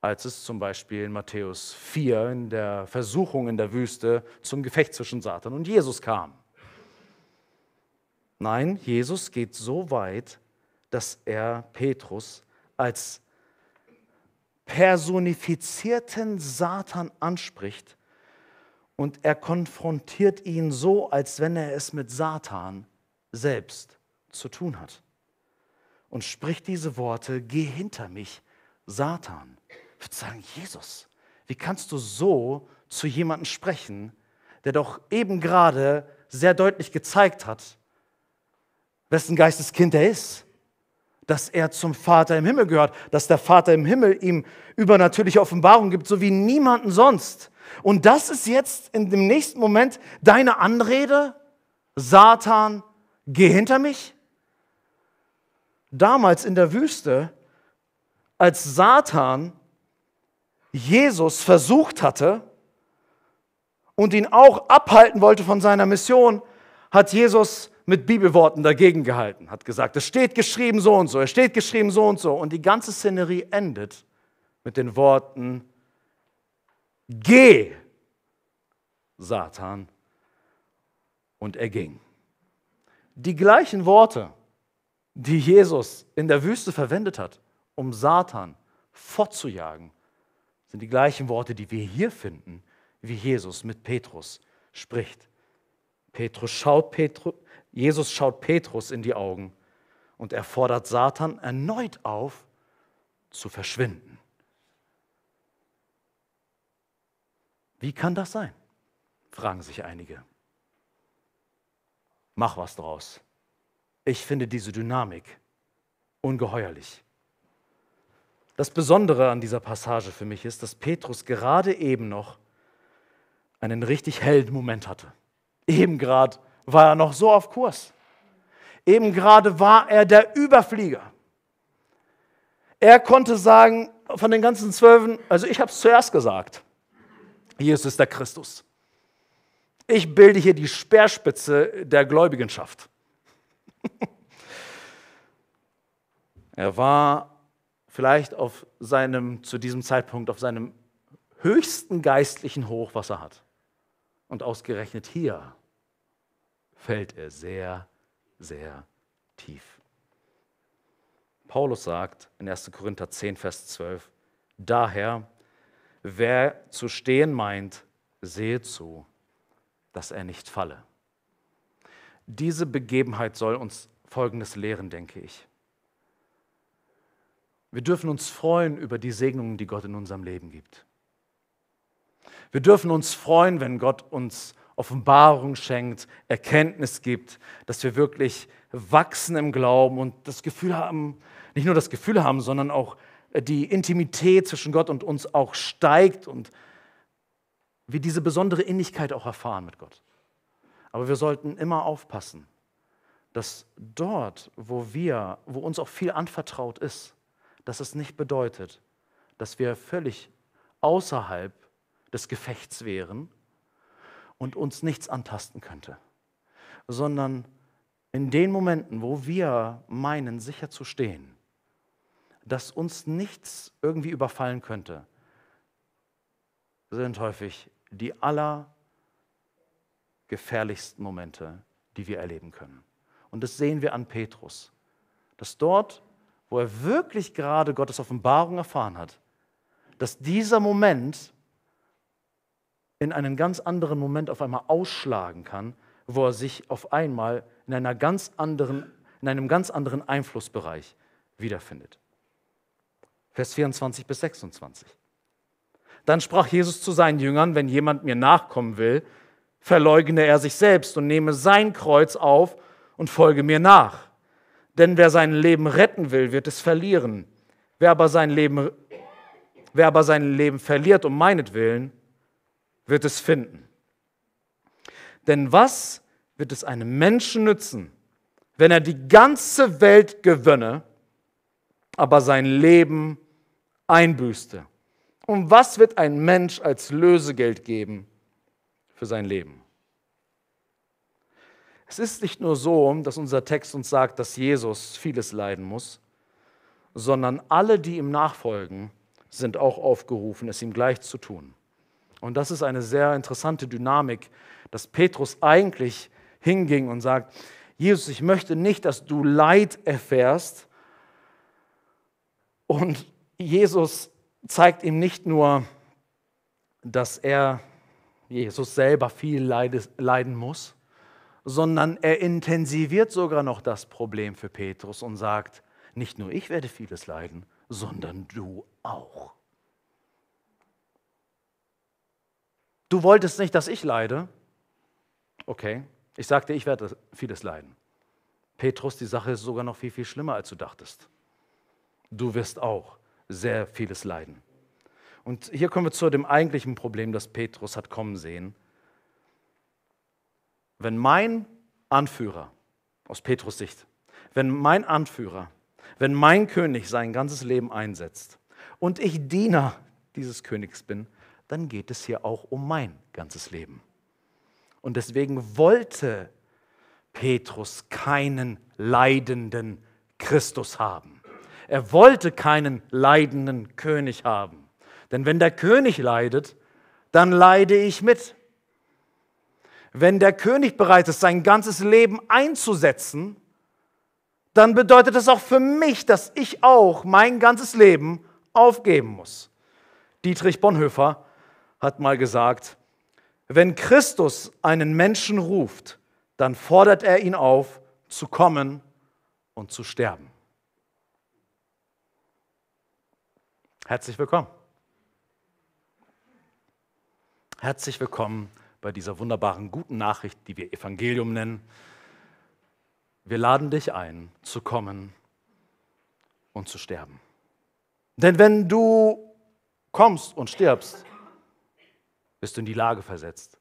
als es zum Beispiel in Matthäus 4 in der Versuchung in der Wüste zum Gefecht zwischen Satan und Jesus kam. Nein, Jesus geht so weit, dass er Petrus als personifizierten Satan anspricht und er konfrontiert ihn so, als wenn er es mit Satan selbst zu tun hat. Und spricht diese Worte, geh hinter mich, Satan. Ich würde sagen, Jesus, wie kannst du so zu jemandem sprechen, der doch eben gerade sehr deutlich gezeigt hat, wessen Geisteskind er ist? Dass er zum Vater im Himmel gehört, dass der Vater im Himmel ihm übernatürliche Offenbarung gibt, so wie niemanden sonst. Und das ist jetzt in dem nächsten Moment deine Anrede? Satan, geh hinter mich? Damals in der Wüste, als Satan Jesus versucht hatte und ihn auch abhalten wollte von seiner Mission, hat Jesus mit Bibelworten dagegen gehalten, hat gesagt, es steht geschrieben so und so, es steht geschrieben so und so. Und die ganze Szenerie endet mit den Worten, geh, Satan. Und er ging. Die gleichen Worte, die Jesus in der Wüste verwendet hat, um Satan fortzujagen, sind die gleichen Worte, die wir hier finden, wie Jesus mit Petrus spricht. Petrus schaut Petrus, Jesus schaut Petrus in die Augen und er fordert Satan erneut auf, zu verschwinden. Wie kann das sein? fragen sich einige. Mach was draus. Ich finde diese Dynamik ungeheuerlich. Das Besondere an dieser Passage für mich ist, dass Petrus gerade eben noch einen richtig hellen Moment hatte. Eben gerade war er noch so auf Kurs. Eben gerade war er der Überflieger. Er konnte sagen von den ganzen Zwölfen, also ich habe es zuerst gesagt, Jesus ist der Christus. Ich bilde hier die Speerspitze der Gläubigenschaft. er war vielleicht auf seinem, zu diesem Zeitpunkt auf seinem höchsten geistlichen Hoch, was er hat. Und ausgerechnet hier fällt er sehr, sehr tief. Paulus sagt in 1. Korinther 10, Vers 12, daher, wer zu stehen meint, sehe zu, dass er nicht falle. Diese Begebenheit soll uns Folgendes lehren, denke ich. Wir dürfen uns freuen über die Segnungen, die Gott in unserem Leben gibt. Wir dürfen uns freuen, wenn Gott uns Offenbarung schenkt, Erkenntnis gibt, dass wir wirklich wachsen im Glauben und das Gefühl haben, nicht nur das Gefühl haben, sondern auch die Intimität zwischen Gott und uns auch steigt und wir diese besondere Innigkeit auch erfahren mit Gott. Aber wir sollten immer aufpassen, dass dort, wo wir, wo uns auch viel anvertraut ist, dass es nicht bedeutet, dass wir völlig außerhalb des Gefechts wären und uns nichts antasten könnte, sondern in den Momenten, wo wir meinen, sicher zu stehen, dass uns nichts irgendwie überfallen könnte, sind häufig die allergefährlichsten Momente, die wir erleben können. Und das sehen wir an Petrus, dass dort, wo er wirklich gerade Gottes Offenbarung erfahren hat, dass dieser Moment in einen ganz anderen Moment auf einmal ausschlagen kann, wo er sich auf einmal in, einer ganz anderen, in einem ganz anderen Einflussbereich wiederfindet. Vers 24 bis 26. Dann sprach Jesus zu seinen Jüngern, wenn jemand mir nachkommen will, verleugne er sich selbst und nehme sein Kreuz auf und folge mir nach. Denn wer sein Leben retten will, wird es verlieren. Wer aber sein Leben, wer aber sein Leben verliert um meinetwillen, wird es finden. Denn was wird es einem Menschen nützen, wenn er die ganze Welt gewönne, aber sein Leben einbüßte? Und was wird ein Mensch als Lösegeld geben für sein Leben? Es ist nicht nur so, dass unser Text uns sagt, dass Jesus vieles leiden muss, sondern alle, die ihm nachfolgen, sind auch aufgerufen, es ihm gleich zu tun. Und das ist eine sehr interessante Dynamik, dass Petrus eigentlich hinging und sagt, Jesus, ich möchte nicht, dass du Leid erfährst. Und Jesus zeigt ihm nicht nur, dass er, Jesus selber viel leiden muss, sondern er intensiviert sogar noch das Problem für Petrus und sagt, nicht nur ich werde vieles leiden, sondern du auch. Du wolltest nicht, dass ich leide. Okay, ich sagte, ich werde vieles leiden. Petrus, die Sache ist sogar noch viel, viel schlimmer, als du dachtest. Du wirst auch sehr vieles leiden. Und hier kommen wir zu dem eigentlichen Problem, das Petrus hat kommen sehen. Wenn mein Anführer, aus Petrus Sicht, wenn mein Anführer, wenn mein König sein ganzes Leben einsetzt und ich Diener dieses Königs bin, dann geht es hier auch um mein ganzes Leben. Und deswegen wollte Petrus keinen leidenden Christus haben. Er wollte keinen leidenden König haben. Denn wenn der König leidet, dann leide ich mit. Wenn der König bereit ist, sein ganzes Leben einzusetzen, dann bedeutet das auch für mich, dass ich auch mein ganzes Leben aufgeben muss. Dietrich Bonhoeffer hat mal gesagt, wenn Christus einen Menschen ruft, dann fordert er ihn auf, zu kommen und zu sterben. Herzlich willkommen. Herzlich willkommen bei dieser wunderbaren guten Nachricht, die wir Evangelium nennen. Wir laden dich ein, zu kommen und zu sterben. Denn wenn du kommst und stirbst, bist du in die Lage versetzt,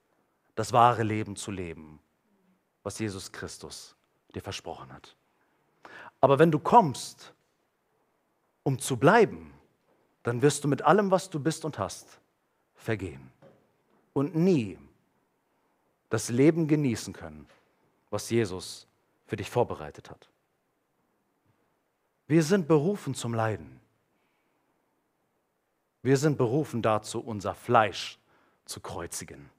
das wahre Leben zu leben, was Jesus Christus dir versprochen hat. Aber wenn du kommst, um zu bleiben, dann wirst du mit allem, was du bist und hast, vergehen und nie das Leben genießen können, was Jesus für dich vorbereitet hat. Wir sind berufen zum Leiden. Wir sind berufen dazu, unser Fleisch zu kreuzigen.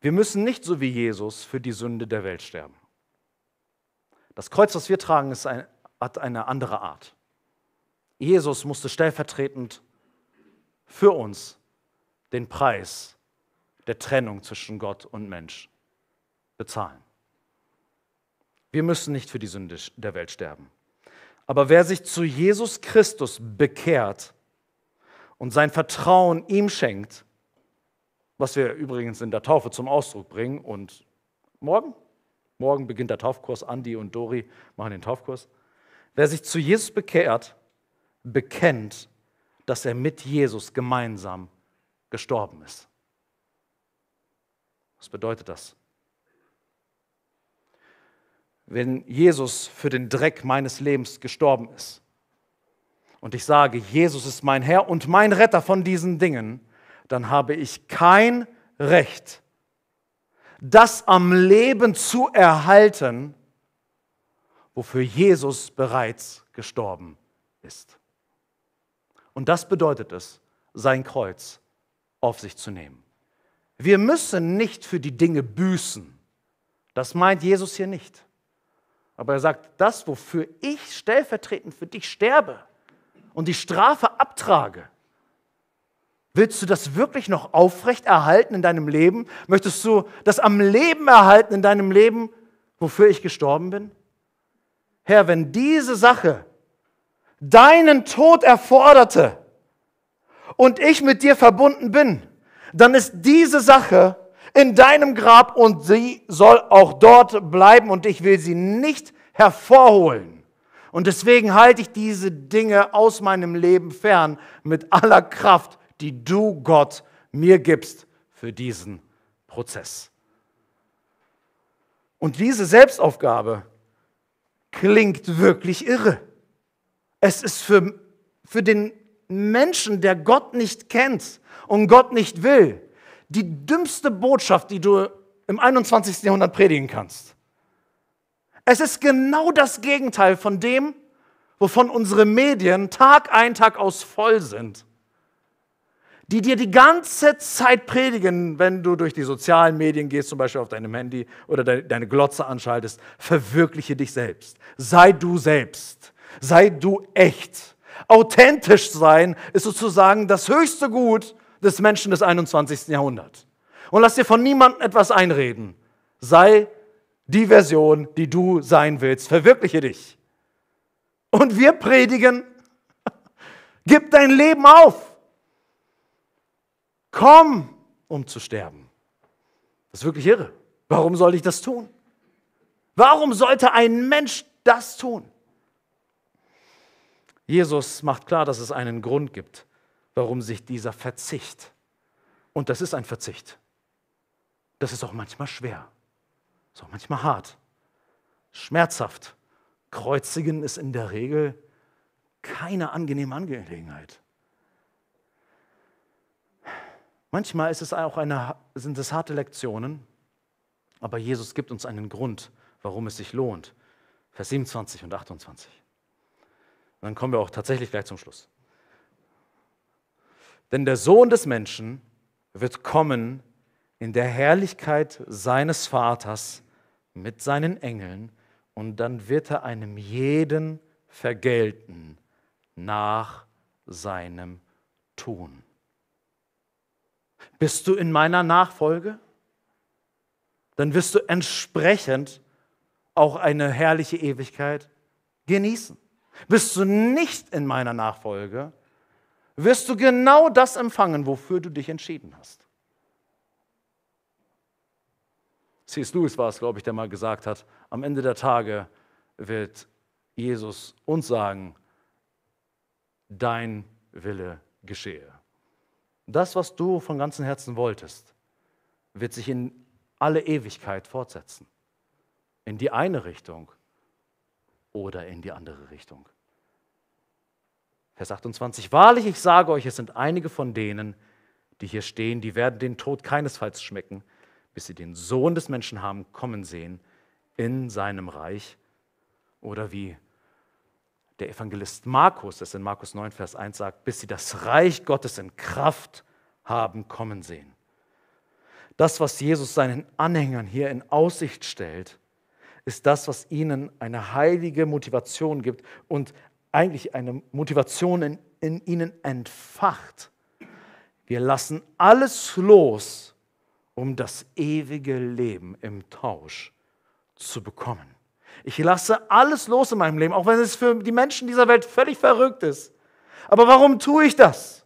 Wir müssen nicht so wie Jesus für die Sünde der Welt sterben. Das Kreuz, das wir tragen, ist ein, hat eine andere Art. Jesus musste stellvertretend für uns den Preis der Trennung zwischen Gott und Mensch bezahlen. Wir müssen nicht für die Sünde der Welt sterben. Aber wer sich zu Jesus Christus bekehrt und sein Vertrauen ihm schenkt, was wir übrigens in der Taufe zum Ausdruck bringen und morgen, morgen beginnt der Taufkurs, Andi und Dori machen den Taufkurs. Wer sich zu Jesus bekehrt, bekennt, dass er mit Jesus gemeinsam gestorben ist. Was bedeutet das? Wenn Jesus für den Dreck meines Lebens gestorben ist und ich sage, Jesus ist mein Herr und mein Retter von diesen Dingen, dann habe ich kein Recht, das am Leben zu erhalten, wofür Jesus bereits gestorben ist. Und das bedeutet es, sein Kreuz auf sich zu nehmen. Wir müssen nicht für die Dinge büßen. Das meint Jesus hier nicht. Aber er sagt, das, wofür ich stellvertretend für dich sterbe und die Strafe abtrage, willst du das wirklich noch aufrecht erhalten in deinem Leben? Möchtest du das am Leben erhalten in deinem Leben, wofür ich gestorben bin? Herr, wenn diese Sache deinen Tod erforderte und ich mit dir verbunden bin, dann ist diese Sache in deinem Grab und sie soll auch dort bleiben und ich will sie nicht hervorholen. Und deswegen halte ich diese Dinge aus meinem Leben fern mit aller Kraft, die du, Gott, mir gibst für diesen Prozess. Und diese Selbstaufgabe klingt wirklich irre. Es ist für, für den Menschen, der Gott nicht kennt und Gott nicht will, die dümmste Botschaft, die du im 21. Jahrhundert predigen kannst. Es ist genau das Gegenteil von dem, wovon unsere Medien Tag ein, Tag aus voll sind. Die dir die ganze Zeit predigen, wenn du durch die sozialen Medien gehst, zum Beispiel auf deinem Handy oder deine Glotze anschaltest, verwirkliche dich selbst. Sei du selbst. Sei du echt. Authentisch sein ist sozusagen das höchste Gut, des Menschen des 21. Jahrhunderts. Und lass dir von niemandem etwas einreden. Sei die Version, die du sein willst. Verwirkliche dich. Und wir predigen, gib dein Leben auf. Komm, um zu sterben. Das ist wirklich irre. Warum soll ich das tun? Warum sollte ein Mensch das tun? Jesus macht klar, dass es einen Grund gibt, warum sich dieser Verzicht, und das ist ein Verzicht, das ist auch manchmal schwer, auch manchmal hart, schmerzhaft. Kreuzigen ist in der Regel keine angenehme Angelegenheit. Manchmal ist es auch eine, sind es harte Lektionen, aber Jesus gibt uns einen Grund, warum es sich lohnt. Vers 27 und 28. Und dann kommen wir auch tatsächlich gleich zum Schluss. Denn der Sohn des Menschen wird kommen in der Herrlichkeit seines Vaters mit seinen Engeln und dann wird er einem jeden vergelten nach seinem Tun. Bist du in meiner Nachfolge? Dann wirst du entsprechend auch eine herrliche Ewigkeit genießen. Bist du nicht in meiner Nachfolge, wirst du genau das empfangen, wofür du dich entschieden hast. C.S. Lewis war es, glaube ich, der mal gesagt hat, am Ende der Tage wird Jesus uns sagen, dein Wille geschehe. Das, was du von ganzem Herzen wolltest, wird sich in alle Ewigkeit fortsetzen. In die eine Richtung oder in die andere Richtung. Vers 28, wahrlich, ich sage euch, es sind einige von denen, die hier stehen, die werden den Tod keinesfalls schmecken, bis sie den Sohn des Menschen haben kommen sehen in seinem Reich. Oder wie der Evangelist Markus das in Markus 9, Vers 1 sagt, bis sie das Reich Gottes in Kraft haben kommen sehen. Das, was Jesus seinen Anhängern hier in Aussicht stellt, ist das, was ihnen eine heilige Motivation gibt und eigentlich eine Motivation in, in ihnen entfacht. Wir lassen alles los, um das ewige Leben im Tausch zu bekommen. Ich lasse alles los in meinem Leben, auch wenn es für die Menschen dieser Welt völlig verrückt ist. Aber warum tue ich das?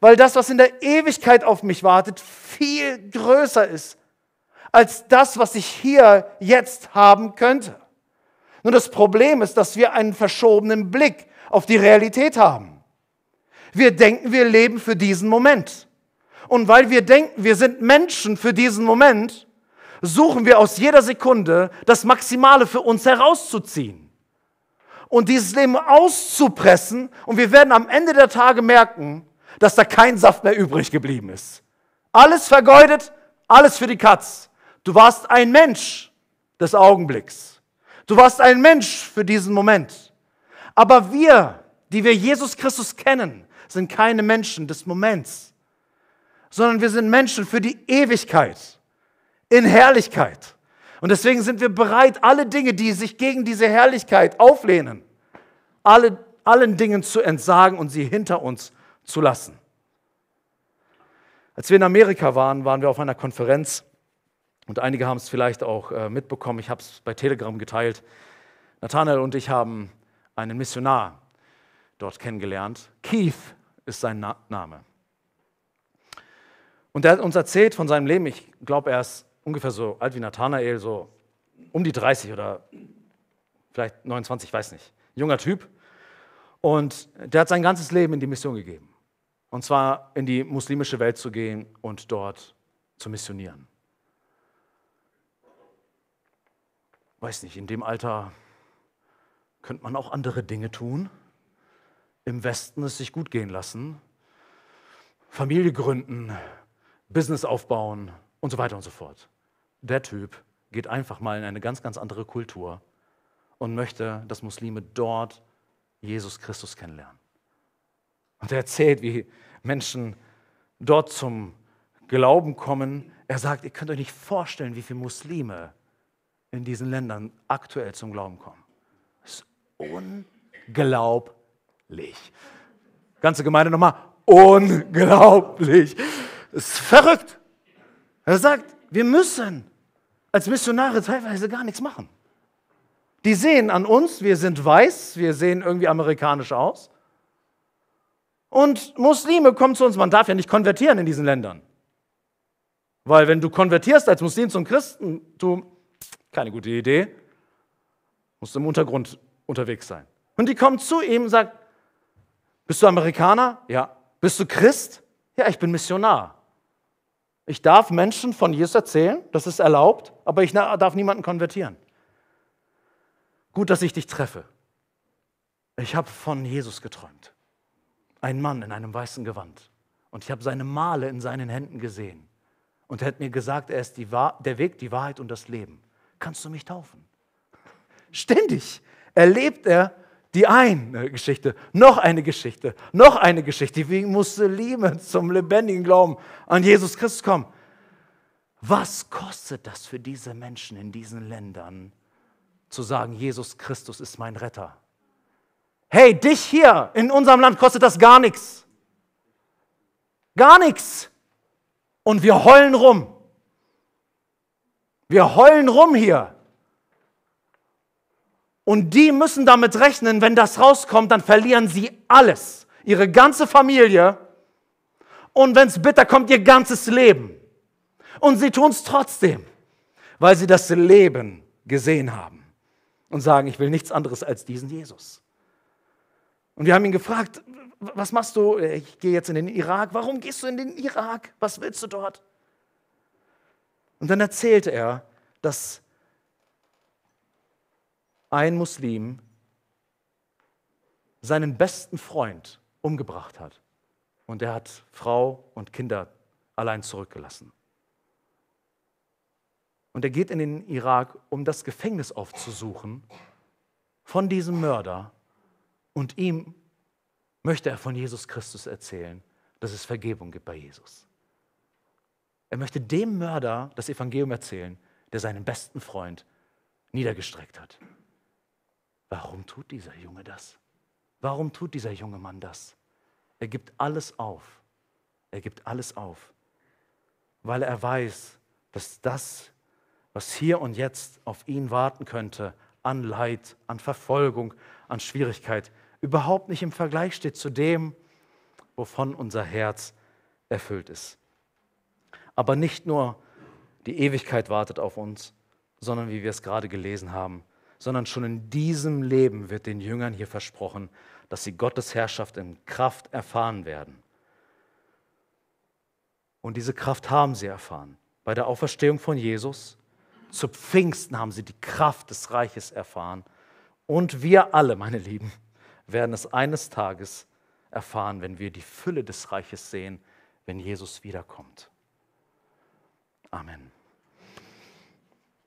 Weil das, was in der Ewigkeit auf mich wartet, viel größer ist als das, was ich hier jetzt haben könnte. Nur das Problem ist, dass wir einen verschobenen Blick auf die Realität haben. Wir denken, wir leben für diesen Moment. Und weil wir denken, wir sind Menschen für diesen Moment, suchen wir aus jeder Sekunde das Maximale für uns herauszuziehen. Und dieses Leben auszupressen. Und wir werden am Ende der Tage merken, dass da kein Saft mehr übrig geblieben ist. Alles vergeudet, alles für die Katz. Du warst ein Mensch des Augenblicks. Du warst ein Mensch für diesen Moment. Aber wir, die wir Jesus Christus kennen, sind keine Menschen des Moments, sondern wir sind Menschen für die Ewigkeit, in Herrlichkeit. Und deswegen sind wir bereit, alle Dinge, die sich gegen diese Herrlichkeit auflehnen, alle, allen Dingen zu entsagen und sie hinter uns zu lassen. Als wir in Amerika waren, waren wir auf einer Konferenz und einige haben es vielleicht auch äh, mitbekommen. Ich habe es bei Telegram geteilt. Nathanael und ich haben einen Missionar dort kennengelernt. Keith ist sein Na Name. Und er hat uns erzählt von seinem Leben. Ich glaube, er ist ungefähr so alt wie Nathanael, so um die 30 oder vielleicht 29, ich weiß nicht. Junger Typ. Und der hat sein ganzes Leben in die Mission gegeben. Und zwar in die muslimische Welt zu gehen und dort zu missionieren. Weiß nicht, in dem Alter könnte man auch andere Dinge tun. Im Westen es sich gut gehen lassen. Familie gründen, Business aufbauen und so weiter und so fort. Der Typ geht einfach mal in eine ganz, ganz andere Kultur und möchte, dass Muslime dort Jesus Christus kennenlernen. Und er erzählt, wie Menschen dort zum Glauben kommen. Er sagt, ihr könnt euch nicht vorstellen, wie viele Muslime in diesen Ländern aktuell zum Glauben kommen. Das ist unglaublich. Ganze Gemeinde nochmal, unglaublich. Das ist verrückt. Er sagt, wir müssen als Missionare teilweise gar nichts machen. Die sehen an uns, wir sind weiß, wir sehen irgendwie amerikanisch aus. Und Muslime kommen zu uns, man darf ja nicht konvertieren in diesen Ländern. Weil wenn du konvertierst als Muslim zum Christentum, keine gute Idee, musst du im Untergrund unterwegs sein. Und die kommen zu ihm und sagen, bist du Amerikaner? Ja. Bist du Christ? Ja, ich bin Missionar. Ich darf Menschen von Jesus erzählen, das ist erlaubt, aber ich darf niemanden konvertieren. Gut, dass ich dich treffe. Ich habe von Jesus geträumt. Ein Mann in einem weißen Gewand. Und ich habe seine Male in seinen Händen gesehen. Und er hat mir gesagt, er ist der Weg, die Wahrheit und das Leben. Kannst du mich taufen? Ständig erlebt er die eine Geschichte, noch eine Geschichte, noch eine Geschichte, wie Muslime zum lebendigen Glauben an Jesus Christus kommen. Was kostet das für diese Menschen in diesen Ländern, zu sagen, Jesus Christus ist mein Retter? Hey, dich hier in unserem Land kostet das gar nichts. Gar nichts. Und wir heulen rum. Wir heulen rum hier. Und die müssen damit rechnen, wenn das rauskommt, dann verlieren sie alles. Ihre ganze Familie. Und wenn es bitter kommt, ihr ganzes Leben. Und sie tun es trotzdem, weil sie das Leben gesehen haben. Und sagen, ich will nichts anderes als diesen Jesus. Und wir haben ihn gefragt, was machst du? Ich gehe jetzt in den Irak. Warum gehst du in den Irak? Was willst du dort? Und dann erzählte er, dass ein Muslim seinen besten Freund umgebracht hat. Und er hat Frau und Kinder allein zurückgelassen. Und er geht in den Irak, um das Gefängnis aufzusuchen von diesem Mörder. Und ihm möchte er von Jesus Christus erzählen, dass es Vergebung gibt bei Jesus. Er möchte dem Mörder das Evangelium erzählen, der seinen besten Freund niedergestreckt hat. Warum tut dieser Junge das? Warum tut dieser junge Mann das? Er gibt alles auf. Er gibt alles auf, weil er weiß, dass das, was hier und jetzt auf ihn warten könnte, an Leid, an Verfolgung, an Schwierigkeit, überhaupt nicht im Vergleich steht zu dem, wovon unser Herz erfüllt ist. Aber nicht nur die Ewigkeit wartet auf uns, sondern wie wir es gerade gelesen haben, sondern schon in diesem Leben wird den Jüngern hier versprochen, dass sie Gottes Herrschaft in Kraft erfahren werden. Und diese Kraft haben sie erfahren. Bei der Auferstehung von Jesus, zu Pfingsten haben sie die Kraft des Reiches erfahren. Und wir alle, meine Lieben, werden es eines Tages erfahren, wenn wir die Fülle des Reiches sehen, wenn Jesus wiederkommt. Amen.